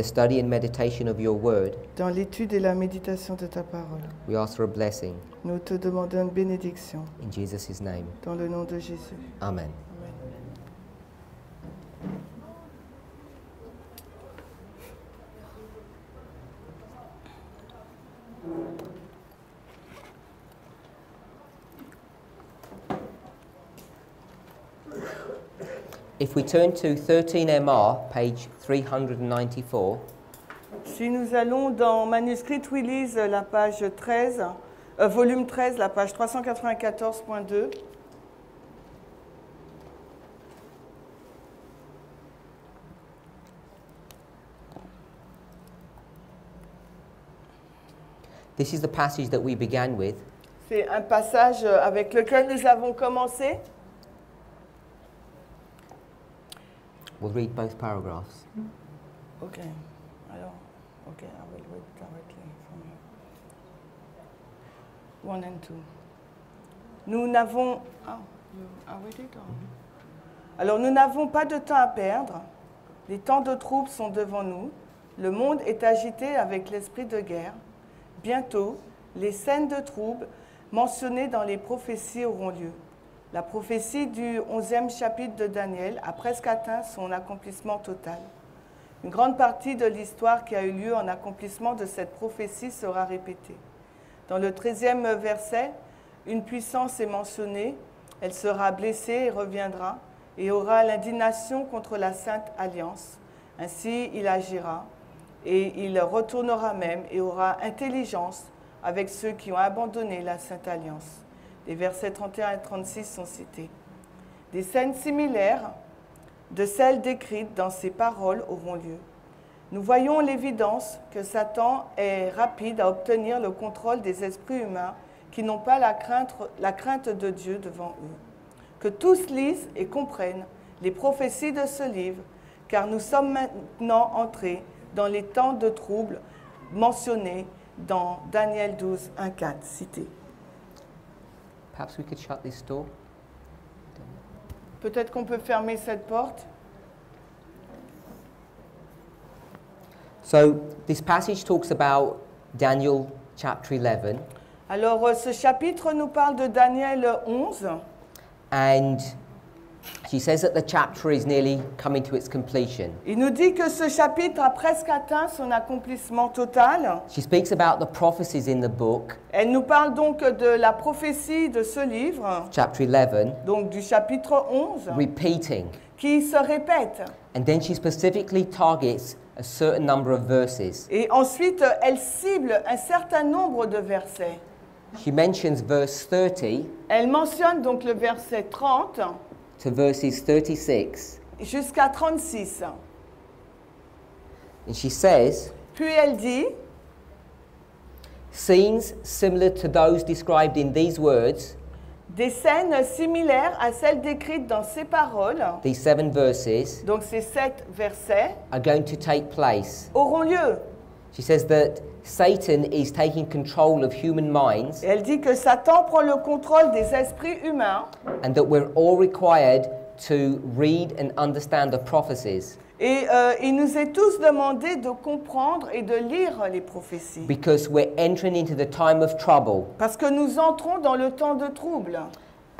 the study and meditation of your word, dans l'étude et la méditation de ta parole. we ask for a blessing. Nous te demandons une bénédiction In Jesus' name, dans le nom de Jésus. Amen. If we turn to 13MR, page 394, Si nous allons dans manuscrit Willis, la page 13, euh, volume 13, la page 394.2, this is the passage that we began with. c'est un passage avec lequel nous avons commencé. We'll read both paragraphs. Ok. Alors, ok, I will read directly from here. One and two. Nous n'avons. Ah, you are read it or- Alors, nous n'avons pas de temps à perdre. Les temps de troubles sont devant nous. Le monde est agité avec l'esprit de guerre. Bientôt, les scènes de troubles mentionnées dans les prophéties auront lieu. La prophétie du 11e chapitre de Daniel a presque atteint son accomplissement total. Une grande partie de l'histoire qui a eu lieu en accomplissement de cette prophétie sera répétée. Dans le 13e verset, une puissance est mentionnée, elle sera blessée et reviendra, et aura l'indignation contre la sainte alliance. Ainsi il agira, et il retournera même et aura intelligence avec ceux qui ont abandonné la sainte alliance. Les versets 31 et 36 sont cités. Des scènes similaires de celles décrites dans ces paroles auront lieu. Nous voyons l'évidence que Satan est rapide à obtenir le contrôle des esprits humains qui n'ont pas la crainte, de Dieu devant eux. Que tous lisent et comprennent les prophéties de ce livre, car nous sommes maintenant entrés dans les temps de trouble mentionnés dans Daniel 12, 1, 4, cité. Perhaps we could shut this door. Peut-être qu'on peut fermer cette porte. So, this passage talks about Daniel chapter 11, Alors, euh, ce chapitre nous parle de Daniel 11. and she says that the chapter is nearly coming to its completion. Il nous dit que ce chapitre a presque atteint son accomplissement total. She speaks about the prophecies in the book, Elle nous parle donc de la prophétie de ce livre, chapter 11, donc du chapitre 11, repeating. qui se répète. And then she specifically targets a certain number of verses. Et ensuite, elle cible un certain nombre de versets. She mentions verse 30 Elle mentionne donc le verset 30 to verses 36, jusqu'à 36. and she says, Puis elle dit, Scenes similar to those described in these words, des scènes similaires à celles décrites dans ces paroles, these seven verses, donc ces sept versets, are going to take place. auront lieu. She says that Satan is taking control of human minds Et elle dit que Satan prend le contrôle des esprits humains and that we're all required to read and understand the prophecies et euh, il nous est tous demandé de comprendre et de lire les prophéties. because we're entering into the time of trouble. Parce que nous entrons dans le temps de trouble.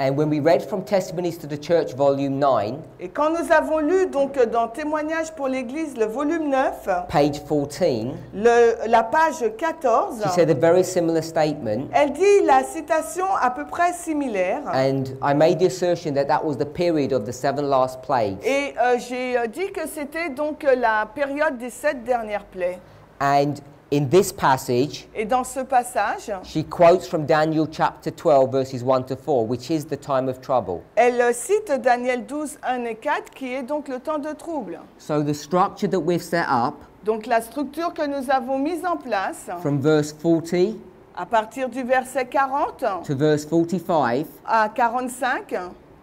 And when we read from Testimonies to the Church, volume 9, Et quand nous avons lu donc dans Témoignages pour l'Église, le volume 9, page 14, le- la page 14, she said a very similar statement. elle dit la citation à peu près similaire. And I made the assertion that that was the period of the seven last plagues. Et euh, j'ai euh, dit que c'était donc euh, la période des sept dernières plaies. And in this passage, Et dans ce passage, she quotes from Daniel chapter 12, verses 1 to 4, which is the time of trouble. elle cite Daniel 12, 1 et 4, qui est donc le temps de trouble. So the structure that we've set up Donc la structure que nous avons mise en place, from verse 40 à partir du verset 40 to verse 45 à 45,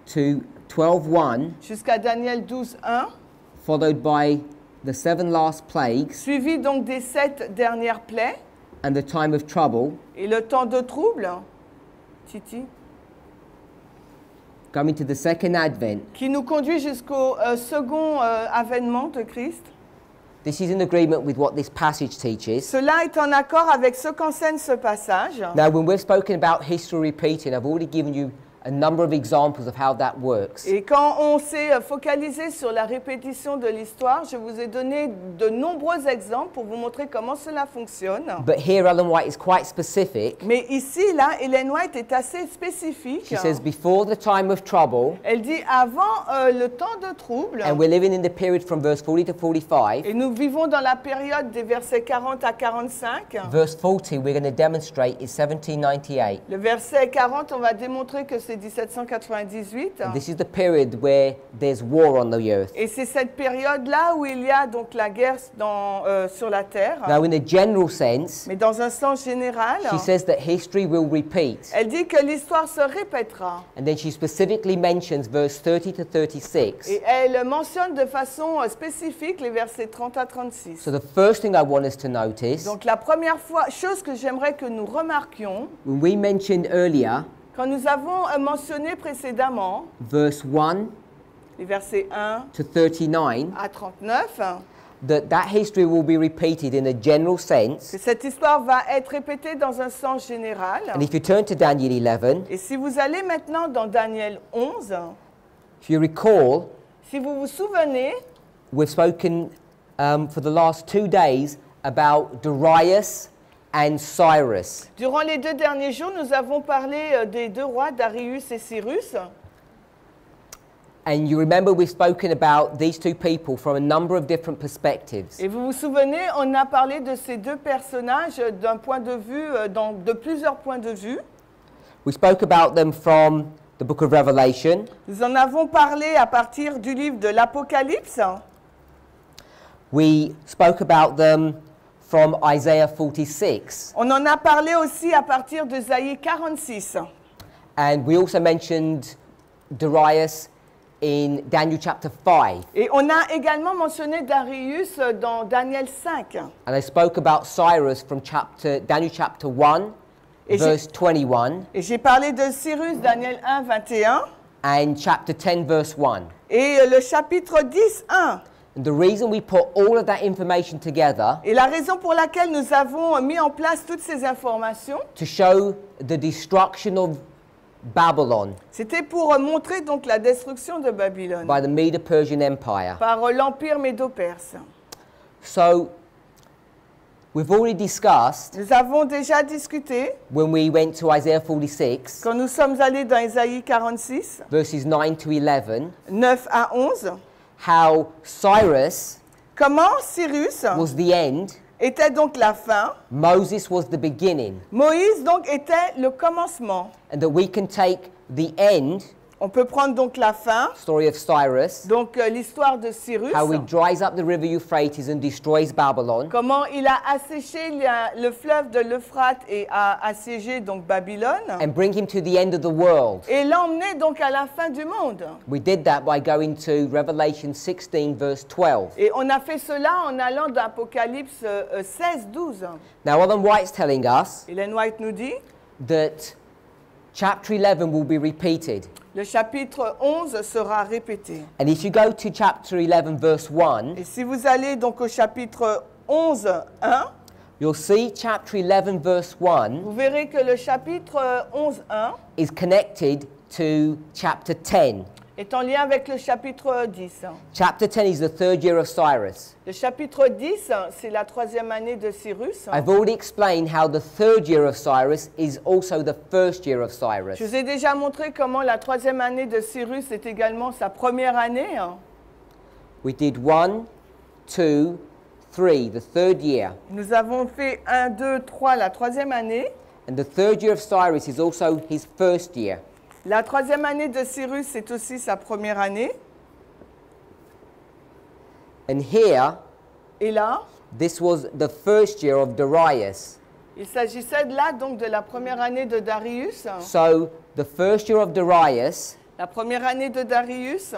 to 12:1, jusqu'à Daniel 12, 1, followed by the seven last plagues suivi donc des sept dernières plaies and the time of trouble, et le temps de trouble, Titi, coming to the second advent. qui nous conduit jusqu'au euh, second euh, avènement de Christ. This is in agreement with what this passage teaches. Cela est en accord avec ce qu'enseigne ce passage. Now, when we've spoken about history repeating, I've already given you a number of examples of how that works. Et quand on s'est euh, focalisé sur la répétition de l'histoire, je vous ai donné de nombreux exemples pour vous montrer comment cela fonctionne. But here, Ellen White is quite specific. Mais ici, là, Hélène White est assez spécifique. She says, before the time of trouble, Elle dit avant euh, le temps de trouble, and we're living in the period from verse 40 to 45. et nous vivons dans la période des versets 40 à 45. Verse 40, we're going to demonstrate, is 1798. Le verset 40, on va démontrer que c'est 1798. And this is the period where there's war on the earth. Et c'est cette période-là où il y a donc la guerre dans, euh, sur la terre. Now, in a general sense, Mais dans un sens général, she says that history will repeat. elle dit que l'histoire se répétera. And then she specifically mentions verse 30 to 36. Et elle mentionne de façon euh, spécifique les versets 30 à 36. So the first thing I want us to notice, Donc la première fois, chose que j'aimerais que nous remarquions, when we mentioned earlier quand nous avons euh, mentionné précédemment verse 1 les versets 1 to 39, à 39, that that history will be repeated in a general sense. que cette histoire va être répétée dans un sens général. And if you turn to Daniel 11, Et si vous allez maintenant dans Daniel 11, if you recall, si vous vous souvenez, we've spoken um, for the last two days about Darius and Cyrus. durant les deux derniers jours, nous avons parlé euh, des deux rois, Darius et Cyrus. And you remember we've spoken about these two people from a number of different perspectives. Et vous vous souvenez, on a parlé de ces deux personnages d'un point de vue, euh, dans- de plusieurs points de vue. We spoke about them from the book of Revelation. Nous en avons parlé à partir du livre de l'Apocalypse. We spoke about them from Isaiah 46. On en a parlé aussi à partir d'Esaïe 46. And we also mentioned Darius in Daniel chapter 5. Et on a également mentionné Darius dans Daniel 5. And I spoke about Cyrus from chapter, Daniel chapter 1, Et j'ai- verse 21, Et j'ai parlé de Cyrus, Daniel 1, 21. and chapter 10, verse 1. Et le chapitre 10, 1. And the reason we put all of that information together Et la raison pour laquelle nous avons mis en place toutes ces informations, to show the destruction of Babylon c'était pour montrer donc la destruction de Babylone by the Medo-Persian Empire. par l'empire médo-perse. So we've already discussed Nous avons déjà discuté when we went to Isaiah 46, quand nous sommes allés dans Ésaïe 46, verses 9 to 11, 9 à 11, how Cyrus comment Cyrus was the end, était donc la fin, Moses was the beginning, Moïse donc était le commencement. and that we can take the end, On peut prendre donc la fin, story of Cyrus, donc euh, l'histoire de Cyrus, how he dries up the river Euphrates and destroys Babylon, comment il a asséché la- le fleuve de l'Euphrate et a assiégé donc Babylone, and bring him to the end of the world. et l'emmener donc à la fin du monde. We did that by going to Revelation 16, verse 12. Et on a fait cela en allant d'Apocalypse euh, 16, 12. Now, Ellen White's telling us Hélène White nous dit, that chapter 11 will be repeated. le chapitre 11 sera répété. And if you go to chapter 11, verse 1, Et si vous allez donc au chapitre 11, 1, you'll see chapter 11, verse 1 vous verrez que le chapitre 11, 1 is connected to chapter 10. Est en lien avec le chapitre 10. Chapter 10 is the third year of Cyrus. Le chapitre 10, c'est la troisième année de Cyrus. I've already explained how the third year of Cyrus is also the first year of Cyrus. Je vous ai déjà montré comment la troisième année de Cyrus est également sa première année. We did one, two, three, the third year. Nous avons fait 1, 2, 3 la troisième année. And the third year of Cyrus is also his first year. La troisième année de Cyrus, c'est aussi sa première année. And here, Et là, this was the first year of Darius. il s'agissait de là donc de la première année de Darius. So the first year of Darius, La première année de Darius,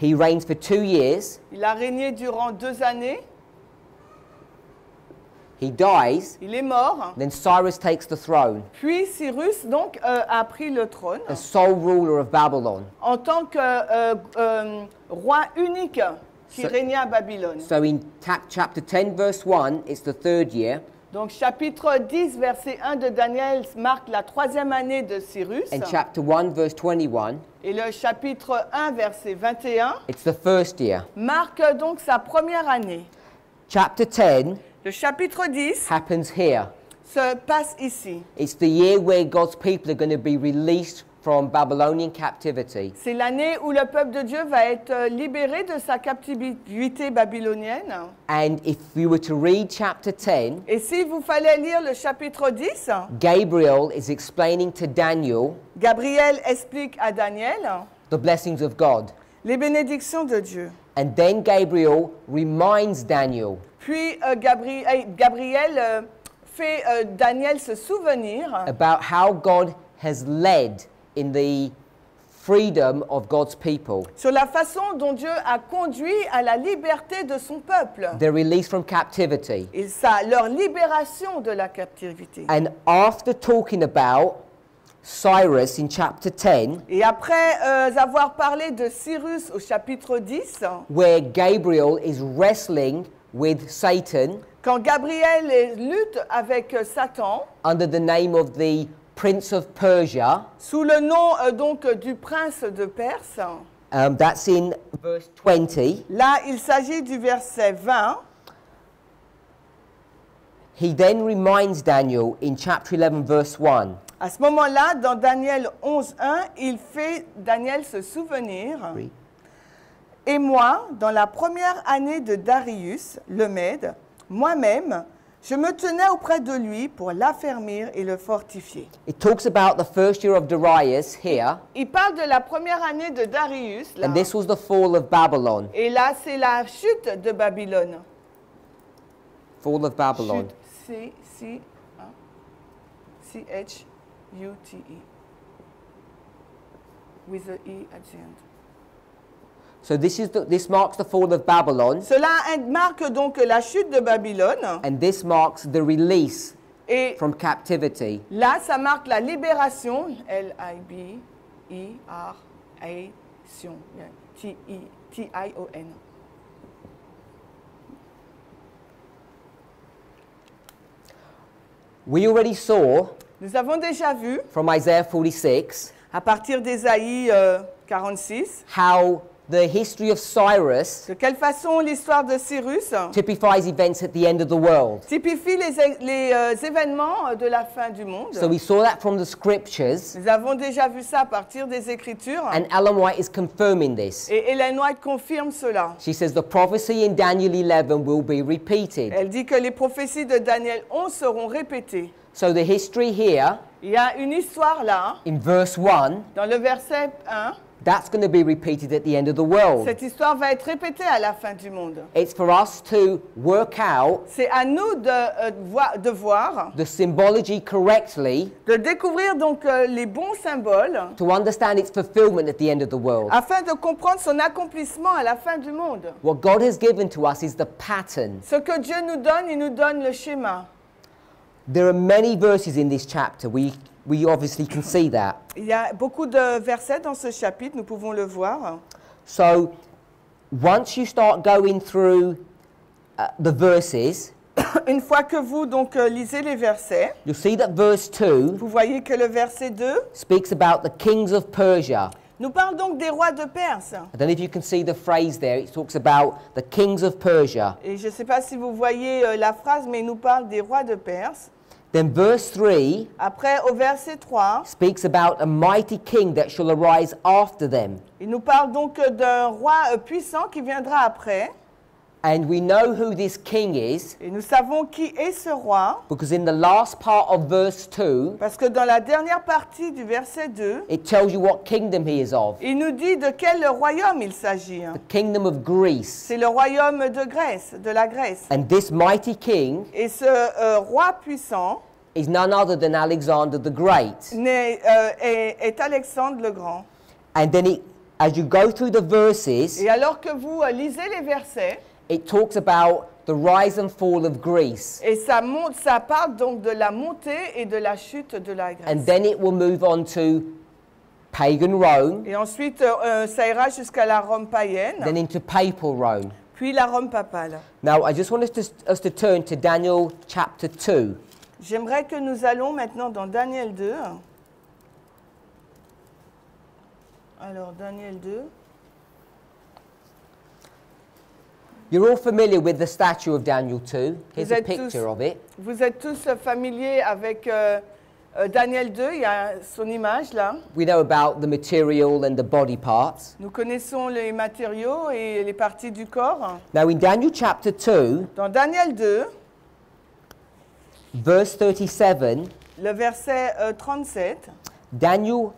he reigns for two years. il a régné durant deux années. He dies. Il est mort. Then Cyrus takes the throne Puis Cyrus donc euh, a pris le trône as sole ruler of Babylon. en tant que euh, euh, roi unique qui So- régnait à Babylone. So in chapter 10, verse 1, it's the third year, Donc chapitre 10, verset 1 de Daniel marque la troisième année de Cyrus. and chapter 1, verse 21, Et le chapitre 1, verset 21, it's the first year. marque donc sa première année. Chapter 10 Le chapitre 10 happens here. se passe ici. It's the year where God's people are going to be released from Babylonian captivity. C'est l'année où le peuple de Dieu va être euh, libéré de sa captivité babylonienne. And if you were to read chapter 10, Et s'il vous fallait lire le chapitre 10, Gabriel is explaining to Daniel Gabriel explique à Daniel the blessings of God. les bénédictions de Dieu. And then Gabriel reminds Daniel Puis euh, Gabri- euh, Gabriel euh, fait euh, Daniel se souvenir about how God has led in the freedom of God's people. sur la façon dont Dieu a conduit à la liberté de son peuple They're released from captivity. et ça, leur libération de la captivité. And after talking about Cyrus in chapter 10, Et après euh, avoir parlé de Cyrus au chapitre 10, where Gabriel is wrestling with Satan quand Gabriel lutte avec euh, Satan, under the name of the Prince of Persia, sous le nom euh, donc du prince de Perse, um, that's in verse 20, là il s'agit du verset 20. he then reminds Daniel in chapter 11, verse 1 À ce moment-là, dans Daniel 11.1, il fait Daniel se souvenir. Et moi, dans la première année de Darius, le Mède, moi-même, je me tenais auprès de lui pour l'affermir et le fortifier. It talks about the first year of Darius here, Il parle de la première année de Darius, là. and this was the fall of Babylon. et là c'est la chute de Babylone. Fall of Babylon. Chute, C, C, hein, C, H, U, T, E. With the E at the end. So this is the, this marks the fall of Babylon, Cela marque donc la chute de Babylone. and this marks the release Et from captivity. là, ça marque la libération. L-I-B-I-R-A-Tion. T-I- T-I-O-N. We already saw Nous avons déjà vu, from Isaiah 46 à partir d'Ésaïe euh, 46, how the history of Cyrus de quelle façon l'histoire de Cyrus typifies events at the end of the world. typifie les, euh, événements de la fin du monde. So we saw that from the scriptures, Nous avons déjà vu ça à partir des Écritures. and Ellen White is confirming this. Et Hélène White confirme cela. She says the prophecy in Daniel 11 will be repeated. Elle dit que les prophéties de Daniel 11 seront répétées. So the history here Il y a une histoire là, in verse 1, dans le verset 1. That's going to be repeated at the end of the world. Cette histoire va être répétée à la fin du monde. It's for us to work out C'est à nous de, euh, voir, de voir, the symbology correctly de découvrir donc euh, les bons symboles to understand its fulfillment at the end of the world. afin de comprendre son accomplissement à la fin du monde. What God has given to us is the pattern. Ce que Dieu nous donne, il nous donne le schéma. There are many verses in this chapter. We, we obviously can see that. Il y a beaucoup de versets dans ce chapitre, nous pouvons le voir. So once you start going through uh, the verses, Une fois que vous donc euh, lisez les versets, you'll see that verse 2 vous voyez que le verset 2 speaks about the kings of Persia. nous parle donc des rois de Perse. I don't know if you can see the phrase there. It talks about the kings of Persia. Et je ne sais pas si vous voyez euh, la phrase, mais il nous parle des rois de Perse. Then verse 3 Après, au verset 3, speaks about a mighty king that shall arise after them. il nous parle donc d'un roi euh, puissant qui viendra après. And we know who this king is Et nous savons qui est ce roi, because in the last part of verse 2, parce que dans la dernière partie du verset 2, it tells you what kingdom he is of il nous dit de quel royaume il s'agit. the kingdom of Greece. C'est le royaume de Grèce, de la Grèce. And this mighty king Et ce euh, roi puissant is none other than Alexander the Great. n'est- euh, est, est Alexandre le Grand. And then it, as you go through the verses, Et alors que vous euh, lisez les versets, it talks about the rise and fall of Greece. et ça, monte, ça parle donc de la montée et de la chute de la Grèce. And then it will move on to pagan Rome, Et ensuite, euh, euh, ça ira jusqu'à la Rome païenne, then into papal Rome. puis la Rome papale. Now, I just want us to, us to turn to Daniel chapter 2. J'aimerais que nous allons maintenant dans Daniel 2. Alors, Daniel 2. You're all familiar with the statue of Daniel 2. Here's a êtes tous- picture of it. Vous êtes tous familiers avec euh, euh, Daniel 2, il y a son image là. We know about the material and the body parts. Nous connaissons les matériaux et les parties du corps. Now, in Daniel chapter 2, Dans Daniel 2, verse 37, le verset euh, 37, Daniel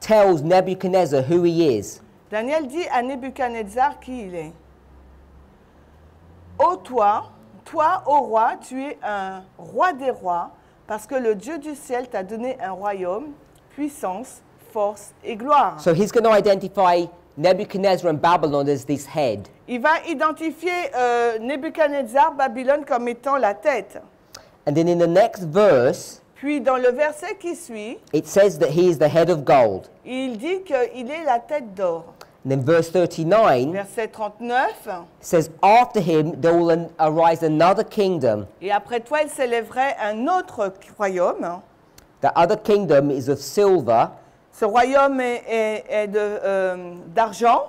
tells Nebuchadnezzar who he is. Daniel dit à Nebuchadnezzar qui il est. Ô toi, toi, ô roi, tu es un roi des rois, parce que le Dieu du ciel t'a donné un royaume, puissance, force et gloire. So he's going to identify Nebuchadnezzar and Babylon as this head. Il va identifier euh, Nebuchadnezzar, Babylone, comme étant la tête. And then in the next verse, Puis dans le verset qui suit, it says that he is the head of gold. il dit qu'il est la tête d'or. And then verse 39 Verset 39, says, After him there will arise another kingdom. et après toi il s'élèverait un autre royaume. The other kingdom is of silver. Ce royaume est, est- est euh, d'argent.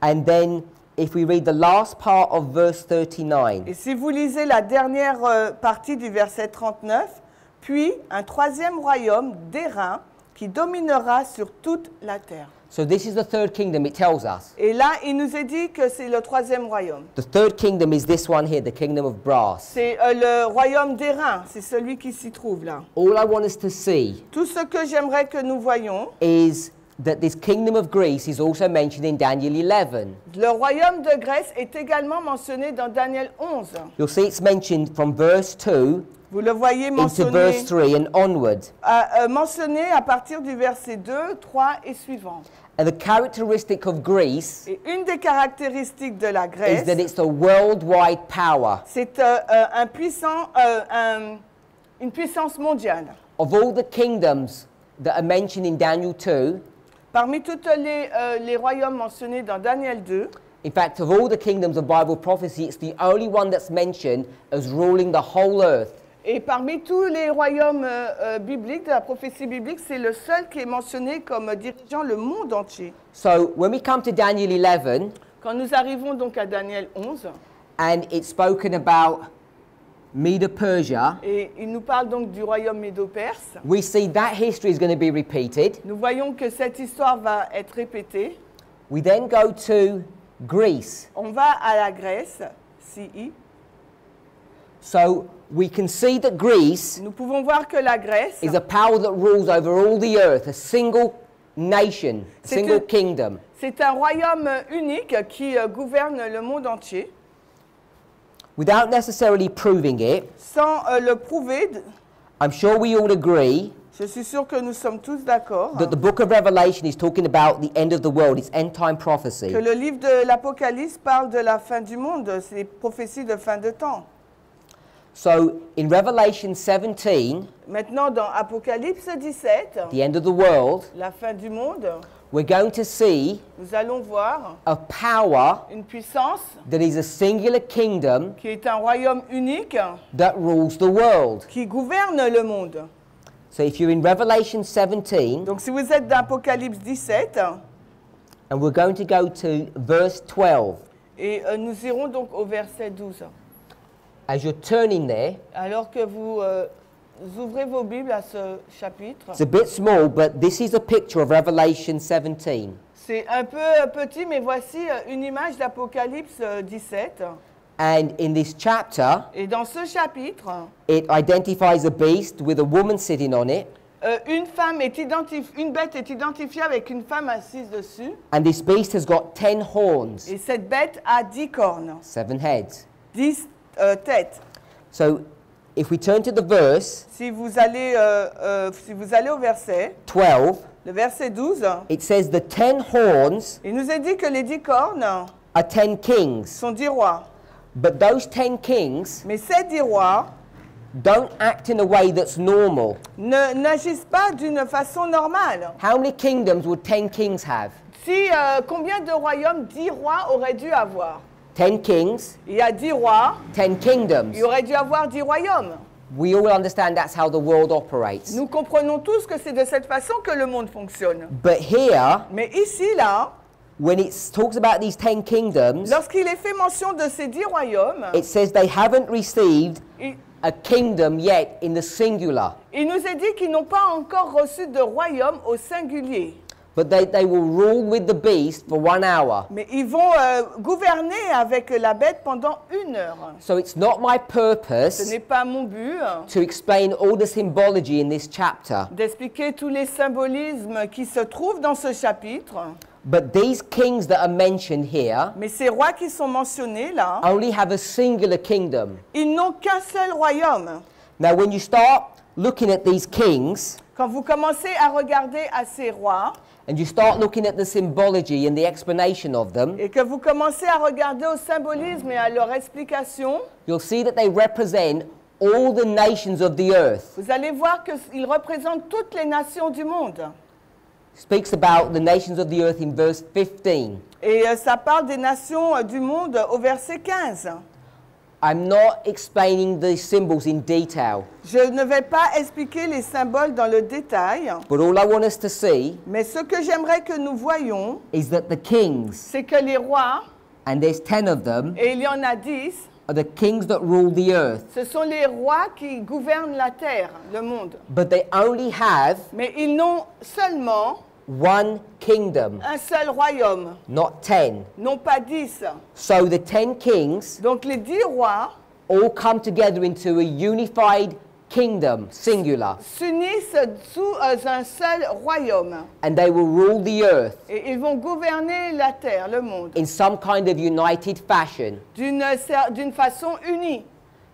And then if we read the last part of verse 39, Et si vous lisez la dernière euh, partie du verset 39, puis un troisième royaume d'airain qui dominera sur toute la terre. So this is the third kingdom, it tells us. Et là, il nous est dit que c'est le troisième royaume. The third kingdom is this one here, the kingdom of brass. C'est euh, le royaume d'airain, c'est celui qui s'y trouve là. All I want us to see Tout ce que j'aimerais que nous voyions, is that this kingdom of Greece is also mentioned in Daniel 11. le royaume de Grèce est également mentionné dans Daniel 11. You'll see it's mentioned from verse 2 Vous le voyez into mentionné, verse 3 and onward. à, euh, mentionné à partir du verset 2, 3 et suivant. And the characteristic of Greece Et une des caractéristiques de la is that it's a worldwide power. c'est euh, euh, un puissant, euh, un- une puissance mondiale. Of all the kingdoms that are mentioned in Daniel 2, Parmi tous les, euh, les royaumes mentionnés dans Daniel 2, in fact, of all the kingdoms of Bible prophecy, it's the only one that's mentioned as ruling the whole earth. Et parmi tous les royaumes euh, euh, bibliques, de la prophétie biblique, c'est le seul qui est mentionné comme dirigeant le monde entier. So when we come to Daniel 11, Quand nous arrivons donc à Daniel 11, and it's spoken about Medo Persia, et il nous parle donc du royaume médo-perse, we see that history is going to be repeated. nous voyons que cette histoire va être répétée. We then go to Greece. On va à la Grèce, CI. So we can see that Greece Nous pouvons voir que la Grèce is a power that rules over all the earth, a single nation, a C'est single kingdom. C'est un royaume unique qui euh, gouverne le monde entier, Without necessarily proving it, sans euh, le prouver. d- I'm sure we all agree Je suis sûr que nous sommes tous d'accord that the book of Revelation is talking about the end of the world, it's end time prophecy. que le livre de l'Apocalypse parle de la fin du monde, c'est prophéties de fin de temps. So in Revelation 17, Maintenant, dans Apocalypse 17, the end of the world, la fin du monde, we're going to see nous allons voir a power une puissance that is a singular kingdom qui est un royaume unique that rules the world. qui gouverne le monde. So if you're in Revelation 17, Donc si vous êtes dans Apocalypse 17, and we're going to go to verse 12. et euh, nous irons donc au verset 12. As you're turning there, Alors que vous euh, ouvrez vos Bibles à ce chapitre, it's a bit small, but this is a picture of Revelation 17. c'est un peu euh, petit, mais voici euh, une image d'Apocalypse euh, 17. And in this chapter, Et dans ce chapitre, it identifies a beast with a woman sitting on it. euh, une femme est identif- une bête est identifiée avec une femme assise dessus, And this beast has got ten horns, et cette bête a dix cornes, seven heads. dix euh, têtes. So if we turn to the verse Si vous allez, euh, euh, si vous allez au verset, 12, le verset 12, it says the ten horns il nous est dit que les dix cornes are ten kings. sont dix rois. But those ten kings Mais ces dix rois don't act in a way that's normal. ne n'agissent pas d'une façon normale. How many kingdoms would 10 kings have? Si euh, combien de royaumes dix rois auraient dû avoir? 10 kings, Il y a dix rois, 10 kingdoms. il aurait dû avoir dix royaumes. We all understand that's how the world operates. Nous comprenons tous que c'est de cette façon que le monde fonctionne. But here, Mais ici, là, when it talks about these 10 kingdoms, lorsqu'il est fait mention de ces dix royaumes, it says they haven't received il, a kingdom yet in the singular, il nous est dit qu'ils n'ont pas encore reçu de royaume au singulier. But they, they will rule with the beast for one hour. Mais ils vont euh, gouverner avec la bête pendant une heure. So it's not my Ce purpose n'est pas mon but hein, to explain all the symbology in this chapter, d'expliquer tous les symbolismes qui se trouvent dans ce chapitre. but these kings that are mentioned here Mais ces rois qui sont mentionnés là, only have a singular kingdom. ils n'ont qu'un seul royaume. Now, when you start looking at these kings Quand vous commencez à regarder à ces rois and you start looking at the symbology and the explanation of them, et que vous commencez à regarder au symbolisme et à leur explication, you'll see that they represent all the nations of the earth. vous allez voir qu'ils représentent toutes les nations du monde. Speaks about the nations of the earth in verse 15. Et euh, ça parle des nations euh, du monde au verset 15. I'm not explaining the symbols in detail, Je ne vais pas expliquer les symboles dans le détail, but all I want us to see mais ce que j'aimerais que nous voyions, is that the kings, c'est que les rois, and there's 10 of them, et il y en a dix, are the kings that rule the earth, ce sont les rois qui gouvernent la terre, le monde. but they only have Mais ils n'ont seulement one kingdom, un seul royaume, not 10. non pas dix. So the 10 kings Donc les dix rois all come together into a unified kingdom, singular, s'unissent sous euh, un seul royaume and they will rule the earth et ils vont gouverner la terre, le monde, in some kind of united fashion. d'une d'une façon unie.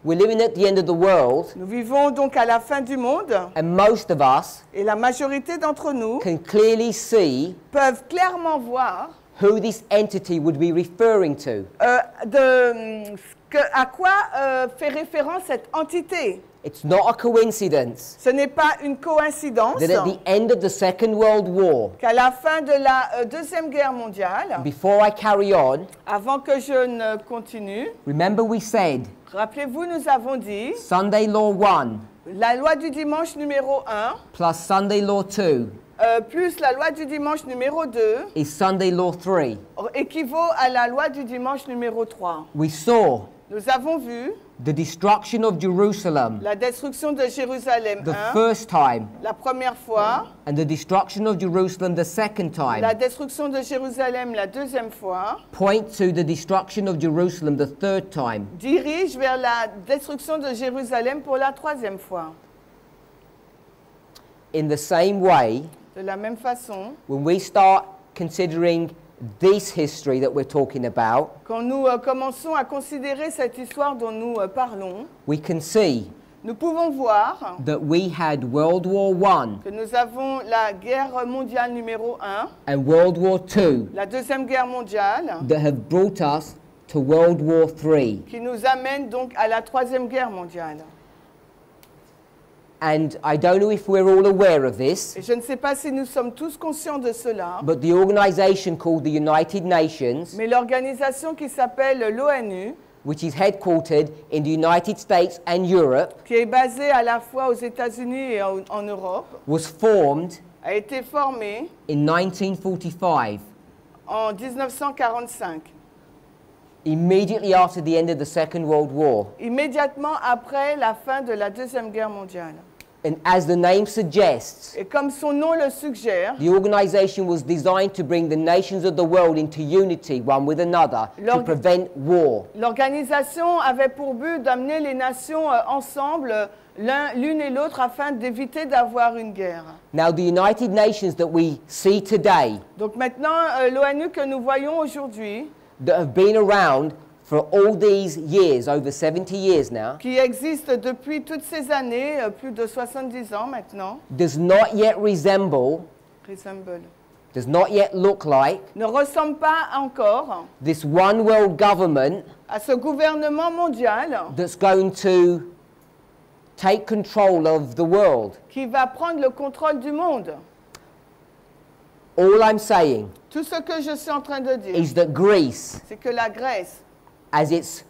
We're living at the end of the world, Nous vivons donc à la fin du monde and most of us et la majorité d'entre nous can clearly see peuvent clairement voir who this entity would be referring to. euh, de, que- à quoi euh, fait référence cette entité. It's not a coincidence Ce n'est pas une coïncidence that at the end of the Second World War, qu'à la fin de la euh, Deuxième Guerre mondiale, before I carry on, avant que je ne continue, remember we said rappelez-vous, nous avons dit Sunday Law 1 la loi du dimanche numéro 1 plus Sunday Law 2 euh, plus la loi du dimanche numéro 2 is Sunday Law 3. équivaut à la loi du dimanche numéro 3. We saw Nous avons vu the destruction of Jerusalem la destruction de Jérusalem the 1 first time la première fois, and the destruction of Jerusalem the second la time destruction de Jérusalem la deuxième fois, point to the destruction of Jerusalem the third time. dirige vers la destruction de Jérusalem pour la troisième fois. In the same way, De la même façon, when we start considering this history that we're talking about, quand nous euh, commençons à considérer cette histoire dont nous euh, parlons, we can see nous pouvons voir that we had World War I que nous avons la guerre mondiale numéro 1, and World War II la deuxième guerre mondiale, that have brought us to World War III. qui nous amène donc à la troisième guerre mondiale. And I don't know if we're all aware of this, Et je ne sais pas si nous sommes tous conscients de cela, but the organization called the United Nations, mais l'organisation qui s'appelle l'ONU, which is headquartered in the United States and Europe, qui est basée à la fois aux États-Unis et en, en Europe, was formed a été formée in 1945, en 1945, immediately after the end of the Second World War. immédiatement après la fin de la Deuxième Guerre mondiale. And as the name suggests, Et comme son nom le suggère, the organization was designed to bring the nations of the world into unity one with another to prevent war. l'organisation avait pour but d'amener les nations euh, ensemble, euh, l'un- l'une et l'autre, afin d'éviter d'avoir une guerre. Now, the United Nations that we see today, Donc maintenant, euh, l'ONU que nous voyons aujourd'hui, that have been around for all these years, over 70 years now, qui existe depuis toutes ces années, euh, plus de 70 ans maintenant, does not yet resemble, resemble, does not yet look like ne ressemble pas encore this one world government à ce gouvernement mondial that's going to take control of the world. qui va prendre le contrôle du monde. All I'm saying Tout ce que je suis en train de dire, is that Greece, c'est que la Grèce, as it's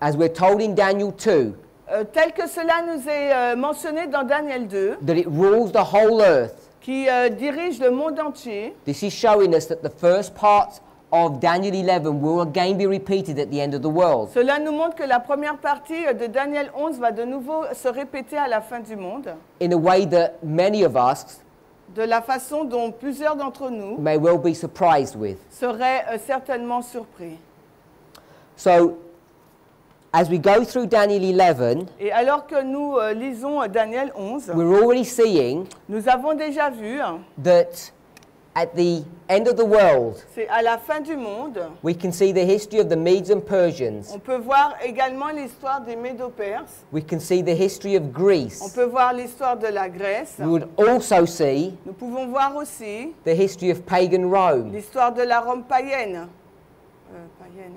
as we're told in Daniel 2, euh, tel que cela nous est euh, mentionné dans Daniel 2, that it rules the whole earth. qui euh, dirige le monde entier, This is showing us that the first part of Daniel 11 will again be repeated at the end of the world. cela nous montre que la première partie de Daniel 11 va de nouveau se répéter à la fin du monde, In a way that many of us de la façon dont plusieurs d'entre nous may well be surprised with. seraient certainement surpris. So, as we go through Daniel 11, Et alors que nous euh, lisons euh, Daniel 11, we're already seeing nous avons déjà vu, hein, that at the end of the world, c'est à la fin du monde, we can see the history of the Medes and Persians. on peut voir également l'histoire des Médo-Perses, We can see the history of on Greece. peut voir l'histoire de la Grèce, We would also see nous pouvons voir aussi the history of pagan Rome. l'histoire de la Rome païenne. Euh, païenne.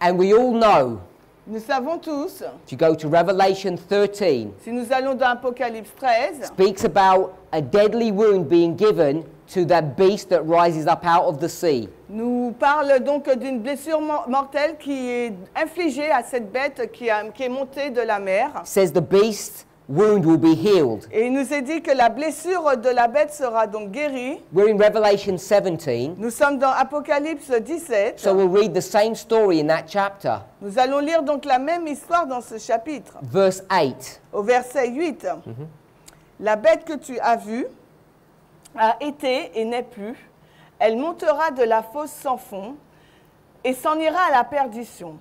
And we all know, Nous savons tous, if you go to Revelation 13, si nous allons dans Apocalypse 13, speaks about a deadly wound being given to that beast that rises up out of the sea. nous parle donc d'une blessure mo- mortelle qui est infligée à cette bête qui, a- qui est montée de la mer. Says the beast's wound will be healed. Et il nous est dit que la blessure de la bête sera donc guérie. We're in Revelation 17, Nous sommes dans Apocalypse 17. so we'll read the same story in that chapter. Nous allons lire donc la même histoire dans ce chapitre. Verse 8. Au verset 8. La bête que tu as vue a été et n'est plus. Elle montera de la fosse sans fond et s'en ira à la perdition.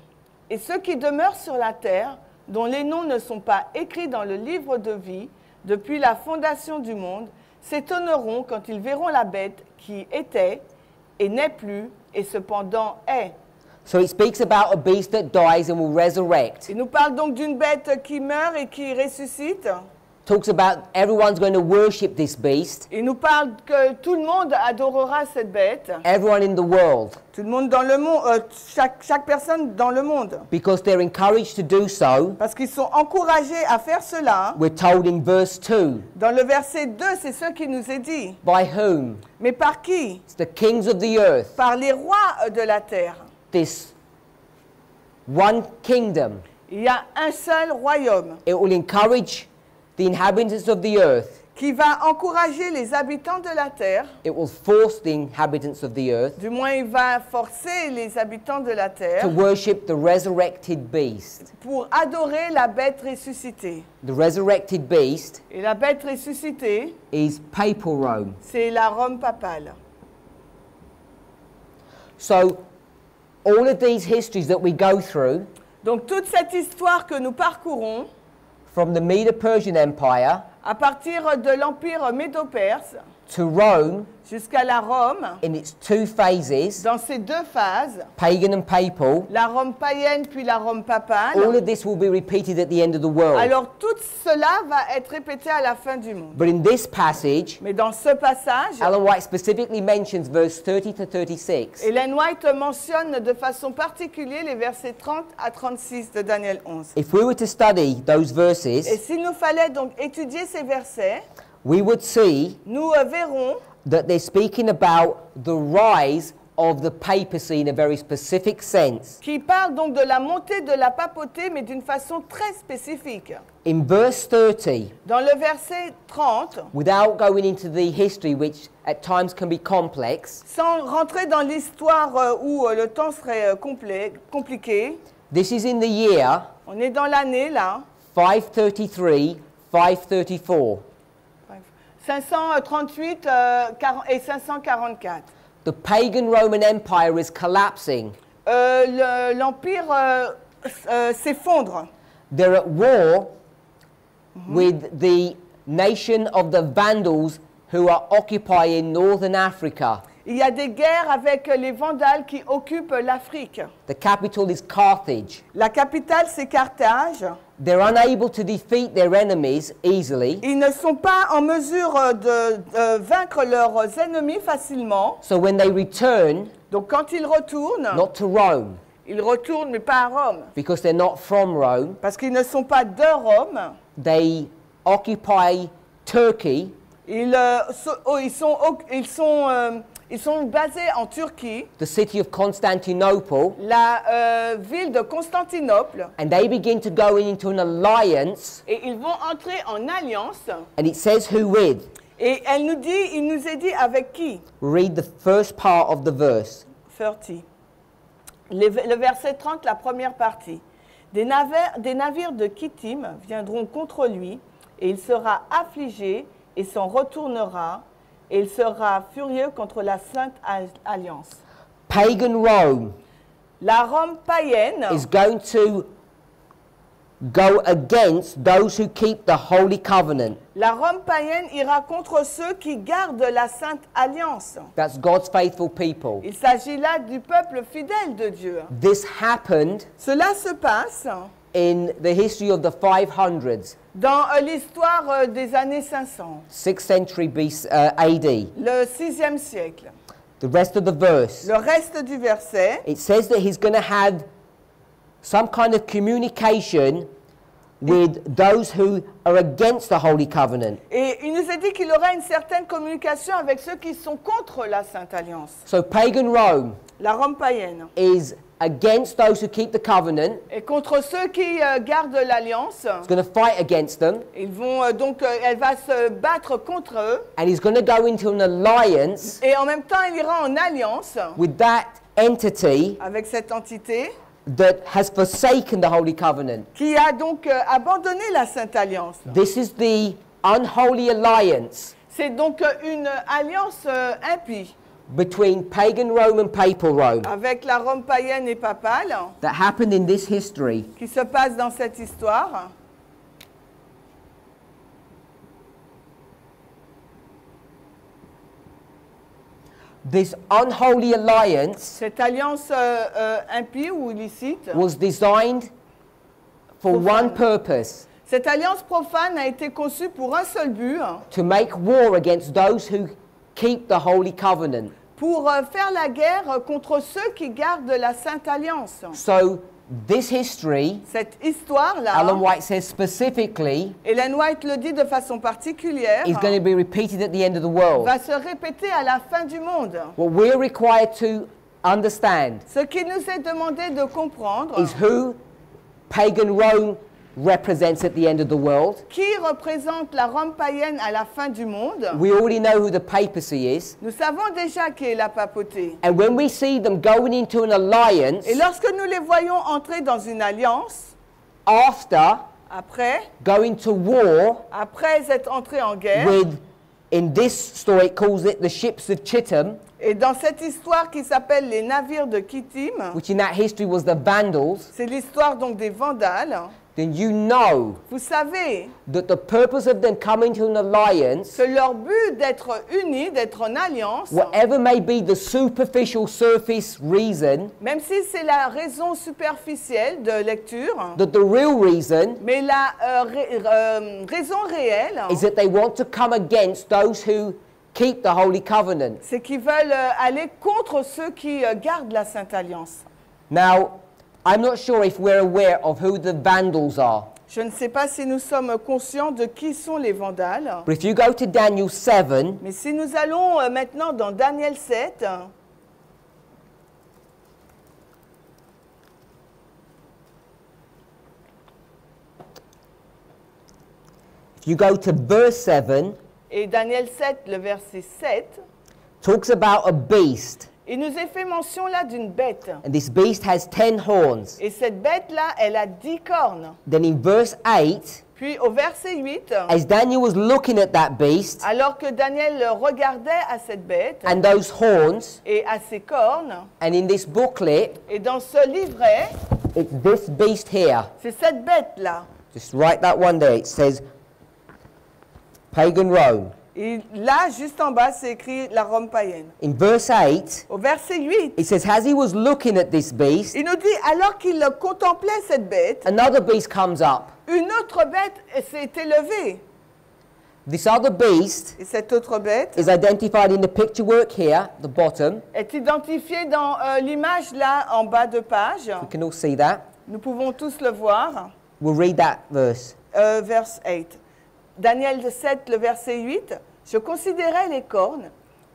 Et ceux qui demeurent sur la terre, dont les noms ne sont pas écrits dans le livre de vie depuis la fondation du monde, s'étonneront quand ils verront la bête qui était et n'est plus et cependant est. So it speaks about a beast that dies and will resurrect. Il nous parle donc d'une bête qui meurt et qui ressuscite. Talks about everyone's going to worship this beast, Il nous parle que tout le monde adorera cette bête. everyone in the world, Tout le monde dans le monde, euh, chaque, chaque personne dans le monde. because they're encouraged to do so. Parce qu'ils sont encouragés à faire cela. We're told in verse 2 Dans le verset 2, c'est ce qui nous est dit. by whom? Mais par qui? It's the kings of the earth, Par les rois euh, de la terre. this one kingdom. Il y a un seul royaume It will encourage the inhabitants of the earth, qui va encourager les habitants de la terre. it will force the inhabitants of the earth Du moins, il va forcer les habitants de la terre to worship the resurrected beast. pour adorer la bête ressuscitée. The resurrected beast Et la bête ressuscitée, is papal Rome. c'est la Rome papale. So, all of these histories that we go through, Donc toute cette histoire que nous parcourons, from the Medo Persian Empire. À partir de l'Empire médo-perse to Rome jusqu'à la Rome, in its two phases, dans ces deux phases, pagan and papal, la Rome païenne puis la Rome all papale, of this will be repeated at the end of the world. alors tout cela va être répété à la fin du monde. But in this passage, Mais dans ce passage, Ellen White specifically mentions verse 30 to 36. Hélène White mentionne de façon particulière les versets 30 à 36 de Daniel 11. If we were to study those Et verses, s'il nous fallait donc étudier ces versets, we would see nous verrons that they're speaking about the rise of the papacy in a very specific sense. qui parlent donc de la montée de la papauté, mais d'une façon très spécifique. In verse 30, Dans le verset 30, without going into the history, which at times can be complex, sans rentrer dans l'histoire euh, où euh, le temps serait euh, compliqué, this is in the year on est dans l'année là, 533, 534. 538 euh, et 544. The pagan Roman Empire is collapsing. Euh, le- L'Empire euh, euh, s'effondre. They're at war with the nation of the Vandals who are occupying northern Africa. Il y a des guerres avec les Vandales qui occupent l'Afrique. The capital is Carthage. La capitale, c'est Carthage. They're unable to defeat their enemies easily, Ils ne sont pas en mesure euh, de, de vaincre leurs ennemis facilement. so when they return, Donc quand ils retournent, not to Rome, Ils retournent, mais pas à Rome, because they're not from Rome. parce qu'ils ne sont pas de Rome. They occupy Turkey, Ils, euh, so- oh, ils, sont, ils, sont, euh, ils sont basés en Turquie, the city of Constantinople, la euh, ville de Constantinople, and they begin to go into an alliance. et ils vont entrer en alliance. And it says who with? Et elle nous dit, il nous est dit avec qui? Read the first part of the verse. 30. Le, le verset 30, la première partie. Des navires, des navires de Kittim viendront contre lui, et il sera affligé et s'en retournera, et il sera furieux contre la Sainte Al- Alliance. Pagan Rome La Rome païenne is going to go against those who keep the Holy Covenant. La Rome païenne ira contre ceux qui gardent la Sainte Alliance. That's God's faithful people. Il s'agit là du peuple fidèle de Dieu. This happened Cela se passe in the history of the 500s, dans euh, l'histoire euh, des années 500, 6th century BC, uh, AD. le 6e siècle. The rest of the verse, Le reste du verset, it says that he's going to have some kind of communication with those who are against the Holy Covenant. et il nous a dit qu'il aura une certaine communication avec ceux qui sont contre la Sainte Alliance. So pagan Rome La Rome païenne. is against those who keep the covenant. Et contre ceux qui euh, gardent l'Alliance, He's going to fight against them. ils vont euh, donc, euh, elle va se battre contre eux. And he's going to go into an alliance Et en même temps, il ira en alliance with that entity avec cette entité that has forsaken the Holy Covenant. qui a donc euh, abandonné la Sainte Alliance. This is the unholy alliance C'est donc euh, une alliance euh, impie between pagan Rome and papal Rome avec la Rome païenne et papale that happened in this history. qui se passe dans cette histoire. This unholy alliance Cette alliance euh, euh, impie ou illicite, was designed for one purpose cette alliance profane a été conçue pour un seul but, to make war against those who keep the Holy Covenant. Pour euh, faire la guerre contre ceux qui gardent la Sainte Alliance. So, this history, Cette histoire-là, Alan White says specifically, Ellen White le dit de façon particulière, is going to be repeated at the end of the world. va se répéter à la fin du monde. What we're required to understand Ce qui nous est demandé de comprendre, is who pagan Rome represents at the end of the world. qui représente la Rome païenne à la fin du monde? We already know who the papacy is. Nous savons déjà qui est la papauté. And when we see them going into an alliance Et lorsque nous les voyons entrer dans une alliance, after après, going to war après être entrés en guerre, with, in this story, it calls it the ships of Chittim, et dans cette histoire qui s'appelle les navires de Kittim, which in that history was the Vandals, c'est l'histoire donc des Vandales, then you know vous savez that the purpose of them coming to an alliance, que leur but d'être unis, d'être en alliance, whatever may be the superficial surface reason, même si c'est la raison superficielle de lecture, that the real reason mais la euh, ré- euh, raison réelle, is that they want to come against those who keep the Holy Covenant. c'est qu'ils veulent euh, aller contre ceux qui euh, gardent la Sainte Alliance. Now, I'm not sure if we're aware of who the Vandals are, Je ne sais pas si nous sommes conscients de qui sont les Vandales, but if you go to Daniel 7, mais si nous allons euh, maintenant dans Daniel 7, if you go to verse 7, et Daniel 7, le verset 7, talks about a beast, il nous est fait mention là d'une bête. and this beast has 10 horns. Et cette bête-là, elle a dix cornes. Then in verse 8, Puis au verset 8, as Daniel was looking at that beast alors que Daniel regardait à cette bête and those horns, et à ses cornes, and in this booklet, et dans ce livret, it's this beast here. c'est cette bête-là. Just write that one there. It says Pagan Rome. Et là, juste en bas, c'est écrit la Rome païenne. In verse 8, Au verset 8, it says, As he was looking at this beast, il nous dit, alors qu'il contemplait cette bête, another beast comes up. une autre bête s'est élevée. This other beast Et cette autre bête is identified in the picture work here, the bottom. est identifiée dans euh, l'image là en bas de page. We can all see that. Nous pouvons tous le voir. We'll read that verse. Euh, verse 8. Daniel 7, le verset 8. Je considérais les cornes,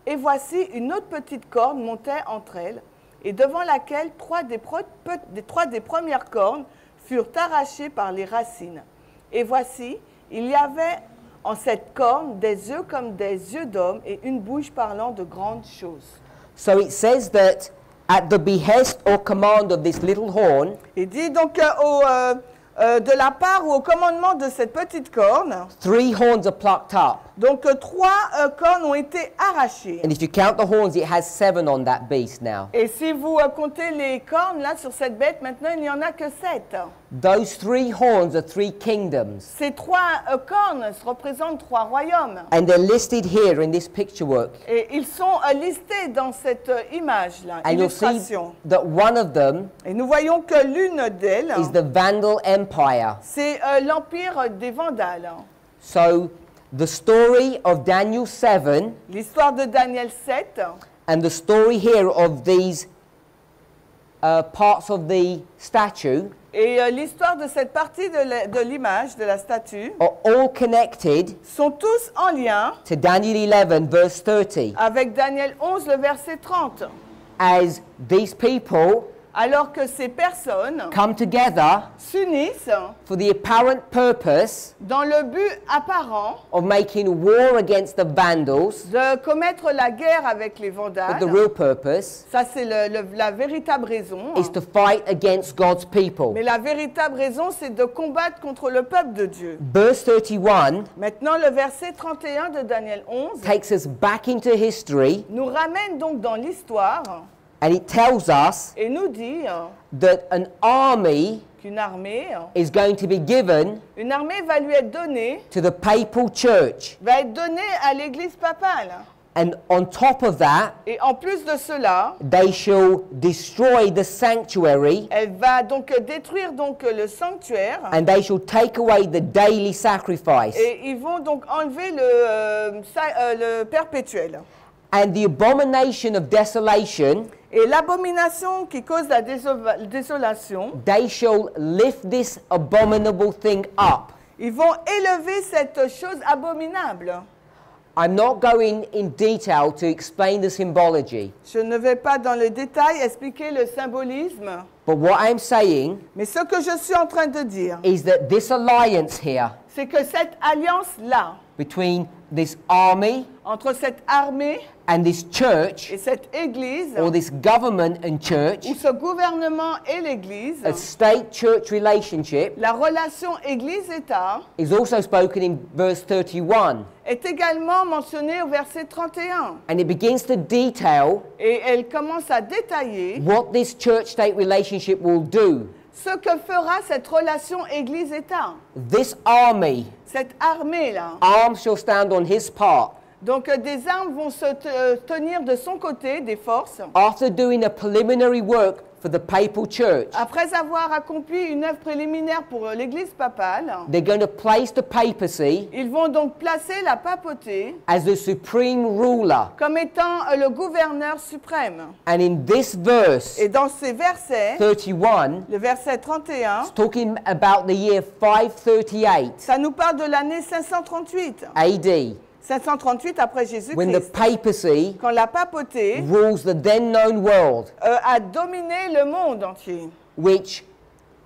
et voici une autre petite corne montait entre elles, et devant laquelle trois des, pro- pe- des- trois des premières cornes furent arrachées par les racines. Et voici, il y avait en cette corne des yeux comme des yeux d'homme et une bouche parlant de grandes choses. So it says that at the behest or command of this little horn, Il dit donc euh, au, euh, euh, de la part ou au commandement de cette petite corne, three horns are plucked up. donc euh, trois euh, cornes ont été arrachées. And if you count the horns, it has seven on that beast now. Et si vous comptez les cornes là sur cette bête, maintenant il n'y en a que sept. Those three horns are three kingdoms. Ces trois euh, cornes représentent trois royaumes. And they're listed here in this picture work. Et ils sont euh, listés dans cette euh, image là, And you'll see illustration. that one of them Et nous voyons que l'une d'elles, is the Vandal Empire. c'est euh, l'empire des Vandales. So the story of Daniel 7 L'histoire de Daniel 7 and the story here of these uh, parts of the statue et euh, l'histoire de cette partie de l'image, de la statue, are all connected sont tous en lien to Daniel 11, verse 30, avec Daniel 11, le verset 30. as these people Alors que ces personnes come together s'unissent for the apparent purpose dans le but apparent of making war against the Vandals, de commettre la guerre avec les but Vandales. the real purpose Ça, c'est la véritable raison. is to fight against God's people. Mais la véritable raison, c'est de combattre contre le peuple de Dieu. Verse 31 Maintenant, le verset 31 de Daniel 11 takes us back into history nous ramène donc dans l'histoire and it tells us et nous dit that an army qu'une armée, is going to be given une armée va lui être donnée, to the papal church. va être donnée à l'église papale. And on top of that, Et en plus de cela, they shall destroy the sanctuary elle va donc détruire donc le sanctuaire and they shall take away the daily sacrifice. et ils vont donc enlever le, euh, euh, le perpétuel. And the abomination of desolation, Et l'abomination qui cause la déso- désolation, they shall lift this abominable thing up. ils vont élever cette chose abominable. I'm not going in detail to explain the symbology, Je ne vais pas dans le détail expliquer le symbolisme, but what I'm saying mais ce que je suis en train de dire, is that this alliance here c'est que cette alliance-là, between this army entre cette armée and this church, et cette église, or this government and church, ou ce gouvernement et l'église, a state church relationship, la relation église-État is also spoken in verse 31. est également mentionnée au verset 31. And it begins to detail Et elle commence à détailler what this church state relationship will do. Ce que fera cette relation Église-État? This army, Cette armée-là. arms shall stand on his part. Donc euh, des armes vont se euh, tenir de son côté, des forces. After doing a preliminary work for the papal church, Après avoir accompli une œuvre préliminaire pour euh, l'Église papale, they're going to place the papacy ils vont donc placer la papauté as the supreme ruler. comme étant euh, le gouverneur suprême. And in this verse, Et dans ces versets, 31, le verset 31, it's talking about the year 538 ça nous parle de l'année 538. AD, 538 après when the Jésus-Christ. papacy Quand la papauté rules the then known world, euh, a dominé le monde entier. which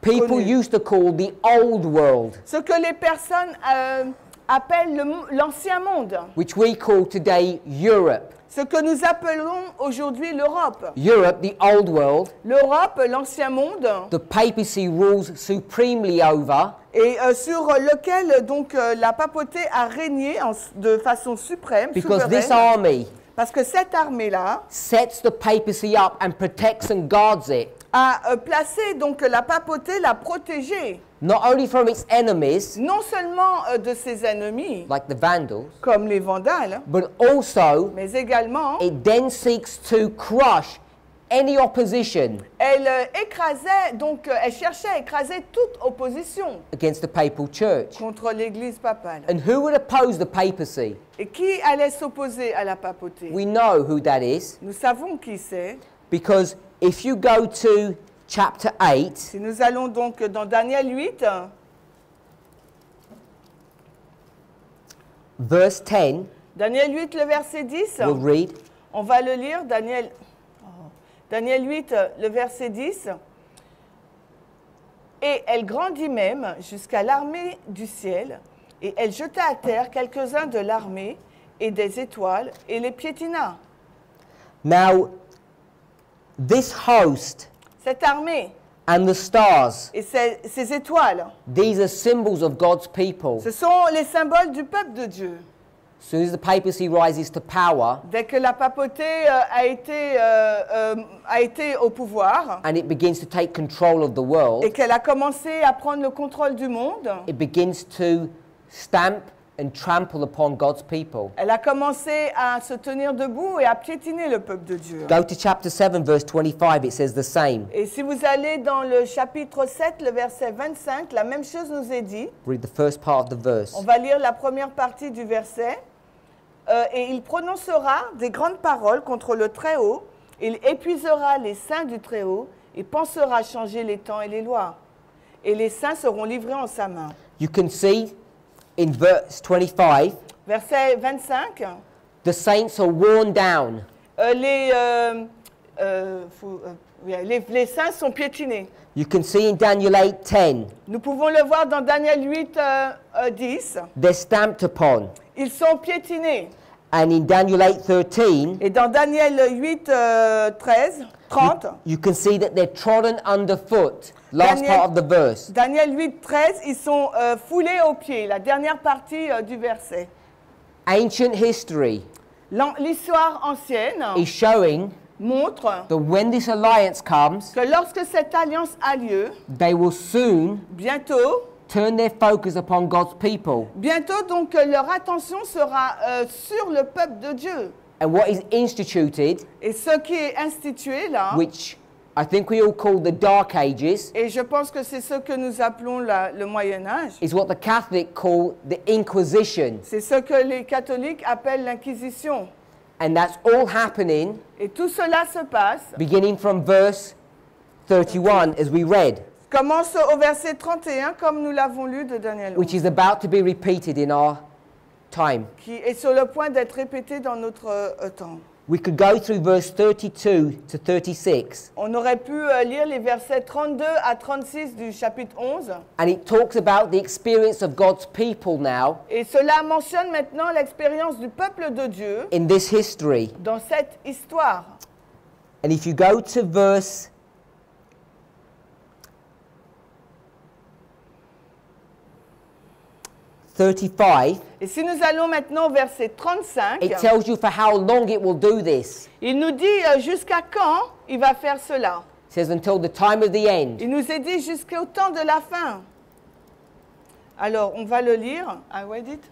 people Connu. used to call the old world, Ce que les personnes euh, appellent le mo- l'ancien monde. which we call today Europe. Ce que nous appelons aujourd'hui l'Europe. Europe, the old world, L'Europe, l'ancien monde, the papacy rules supremely over, et euh, sur lequel donc euh, la papauté a régné en- de façon suprême, because this souveraine, army parce que cette armée-là sets the papacy up and protects and guards it, a euh, placé donc la papauté, l'a protégée, not only from its enemies, non seulement euh, de ses ennemis, like the Vandals, comme les Vandales, but also mais également it then seeks to crush any opposition Elle euh, écrasait, donc euh, elle cherchait à écraser toute opposition against the papal church. contre l'Église papale. And who would oppose the papacy? Et qui allait s'opposer à la papauté? We know who that is Nous savons qui c'est. because if you go to chapter 8, Si nous allons donc dans Daniel 8, verse 10, Daniel 8, le verset 10, we'll read. on va le lire, Daniel. Daniel 8, le verset 10. Et elle grandit même jusqu'à l'armée du ciel, et elle jeta à terre quelques-uns de l'armée et des étoiles, et les piétina. Now, this host Cette armée and the stars, et ces, ces étoiles, these are symbols of God's people. ce sont les symboles du peuple de Dieu. As soon as the papacy rises to power Dès que la papauté euh, a, été, euh, euh, a été au pouvoir and it begins to take control of the world, et qu'elle a commencé à prendre le contrôle du monde, it begins to stamp and trample upon God's people. elle a commencé à se tenir debout et à piétiner le peuple de Dieu. Go to chapter 7, verse 25, it says the same. Et si vous allez dans le chapitre 7, le verset 25, la même chose nous est dit. Read the first part of the verse. On va lire la première partie du verset. Euh, et il prononcera des grandes paroles contre le Très-Haut. Il épuisera les saints du Très-Haut et pensera changer les temps et les lois. Et les saints seront livrés en sa main. You can see in verse 25, Verset 25. the saints are worn down. euh, les, euh, faut- les, les saints sont piétinés. You can see in Daniel 8, 10, Nous pouvons le voir dans Daniel 8, euh, euh, 10. they're stamped upon. Ils sont piétinés. And in Daniel 8, 13, Et dans Daniel 8, euh, 13, 30, you can see that they're trodden underfoot. Last Daniel- part of the verse. Daniel 8, 13, ils sont euh, foulés aux pieds, la dernière partie euh, du verset. Ancient history L'histoire ancienne is showing montre that when this alliance comes, que lorsque cette alliance a lieu, they will soon bientôt, turn their focus upon God's people. bientôt donc euh, leur attention sera euh, sur le peuple de Dieu. And what is instituted, Et ce qui est institué là, which I think we all call the Dark Ages, et je pense que c'est ce que nous appelons la- le Moyen Âge, is what the Catholic call the Inquisition. c'est ce que les catholiques appellent l'Inquisition. And that's all happening Et tout cela se passe, beginning from verse 31 as we read, commence au verset 31 comme nous l'avons lu de Daniel 11. which is about to be repeated in our time. qui est sur le point d'être répété dans notre euh, temps. We could go through verse 32 to 36, On aurait pu euh, lire les versets 32 à 36 du chapitre 11, and it talks about the experience of God's people now et cela mentionne maintenant l'expérience du peuple de Dieu in this history. dans cette histoire. And if you go to verse 35, Et si nous allons maintenant au verset 35, it tells you for how long it will do this. il nous dit euh, jusqu'à quand il va faire cela? It says until the time of the end. Il nous est dit jusqu'au temps de la fin. Alors, on va le lire. I read it.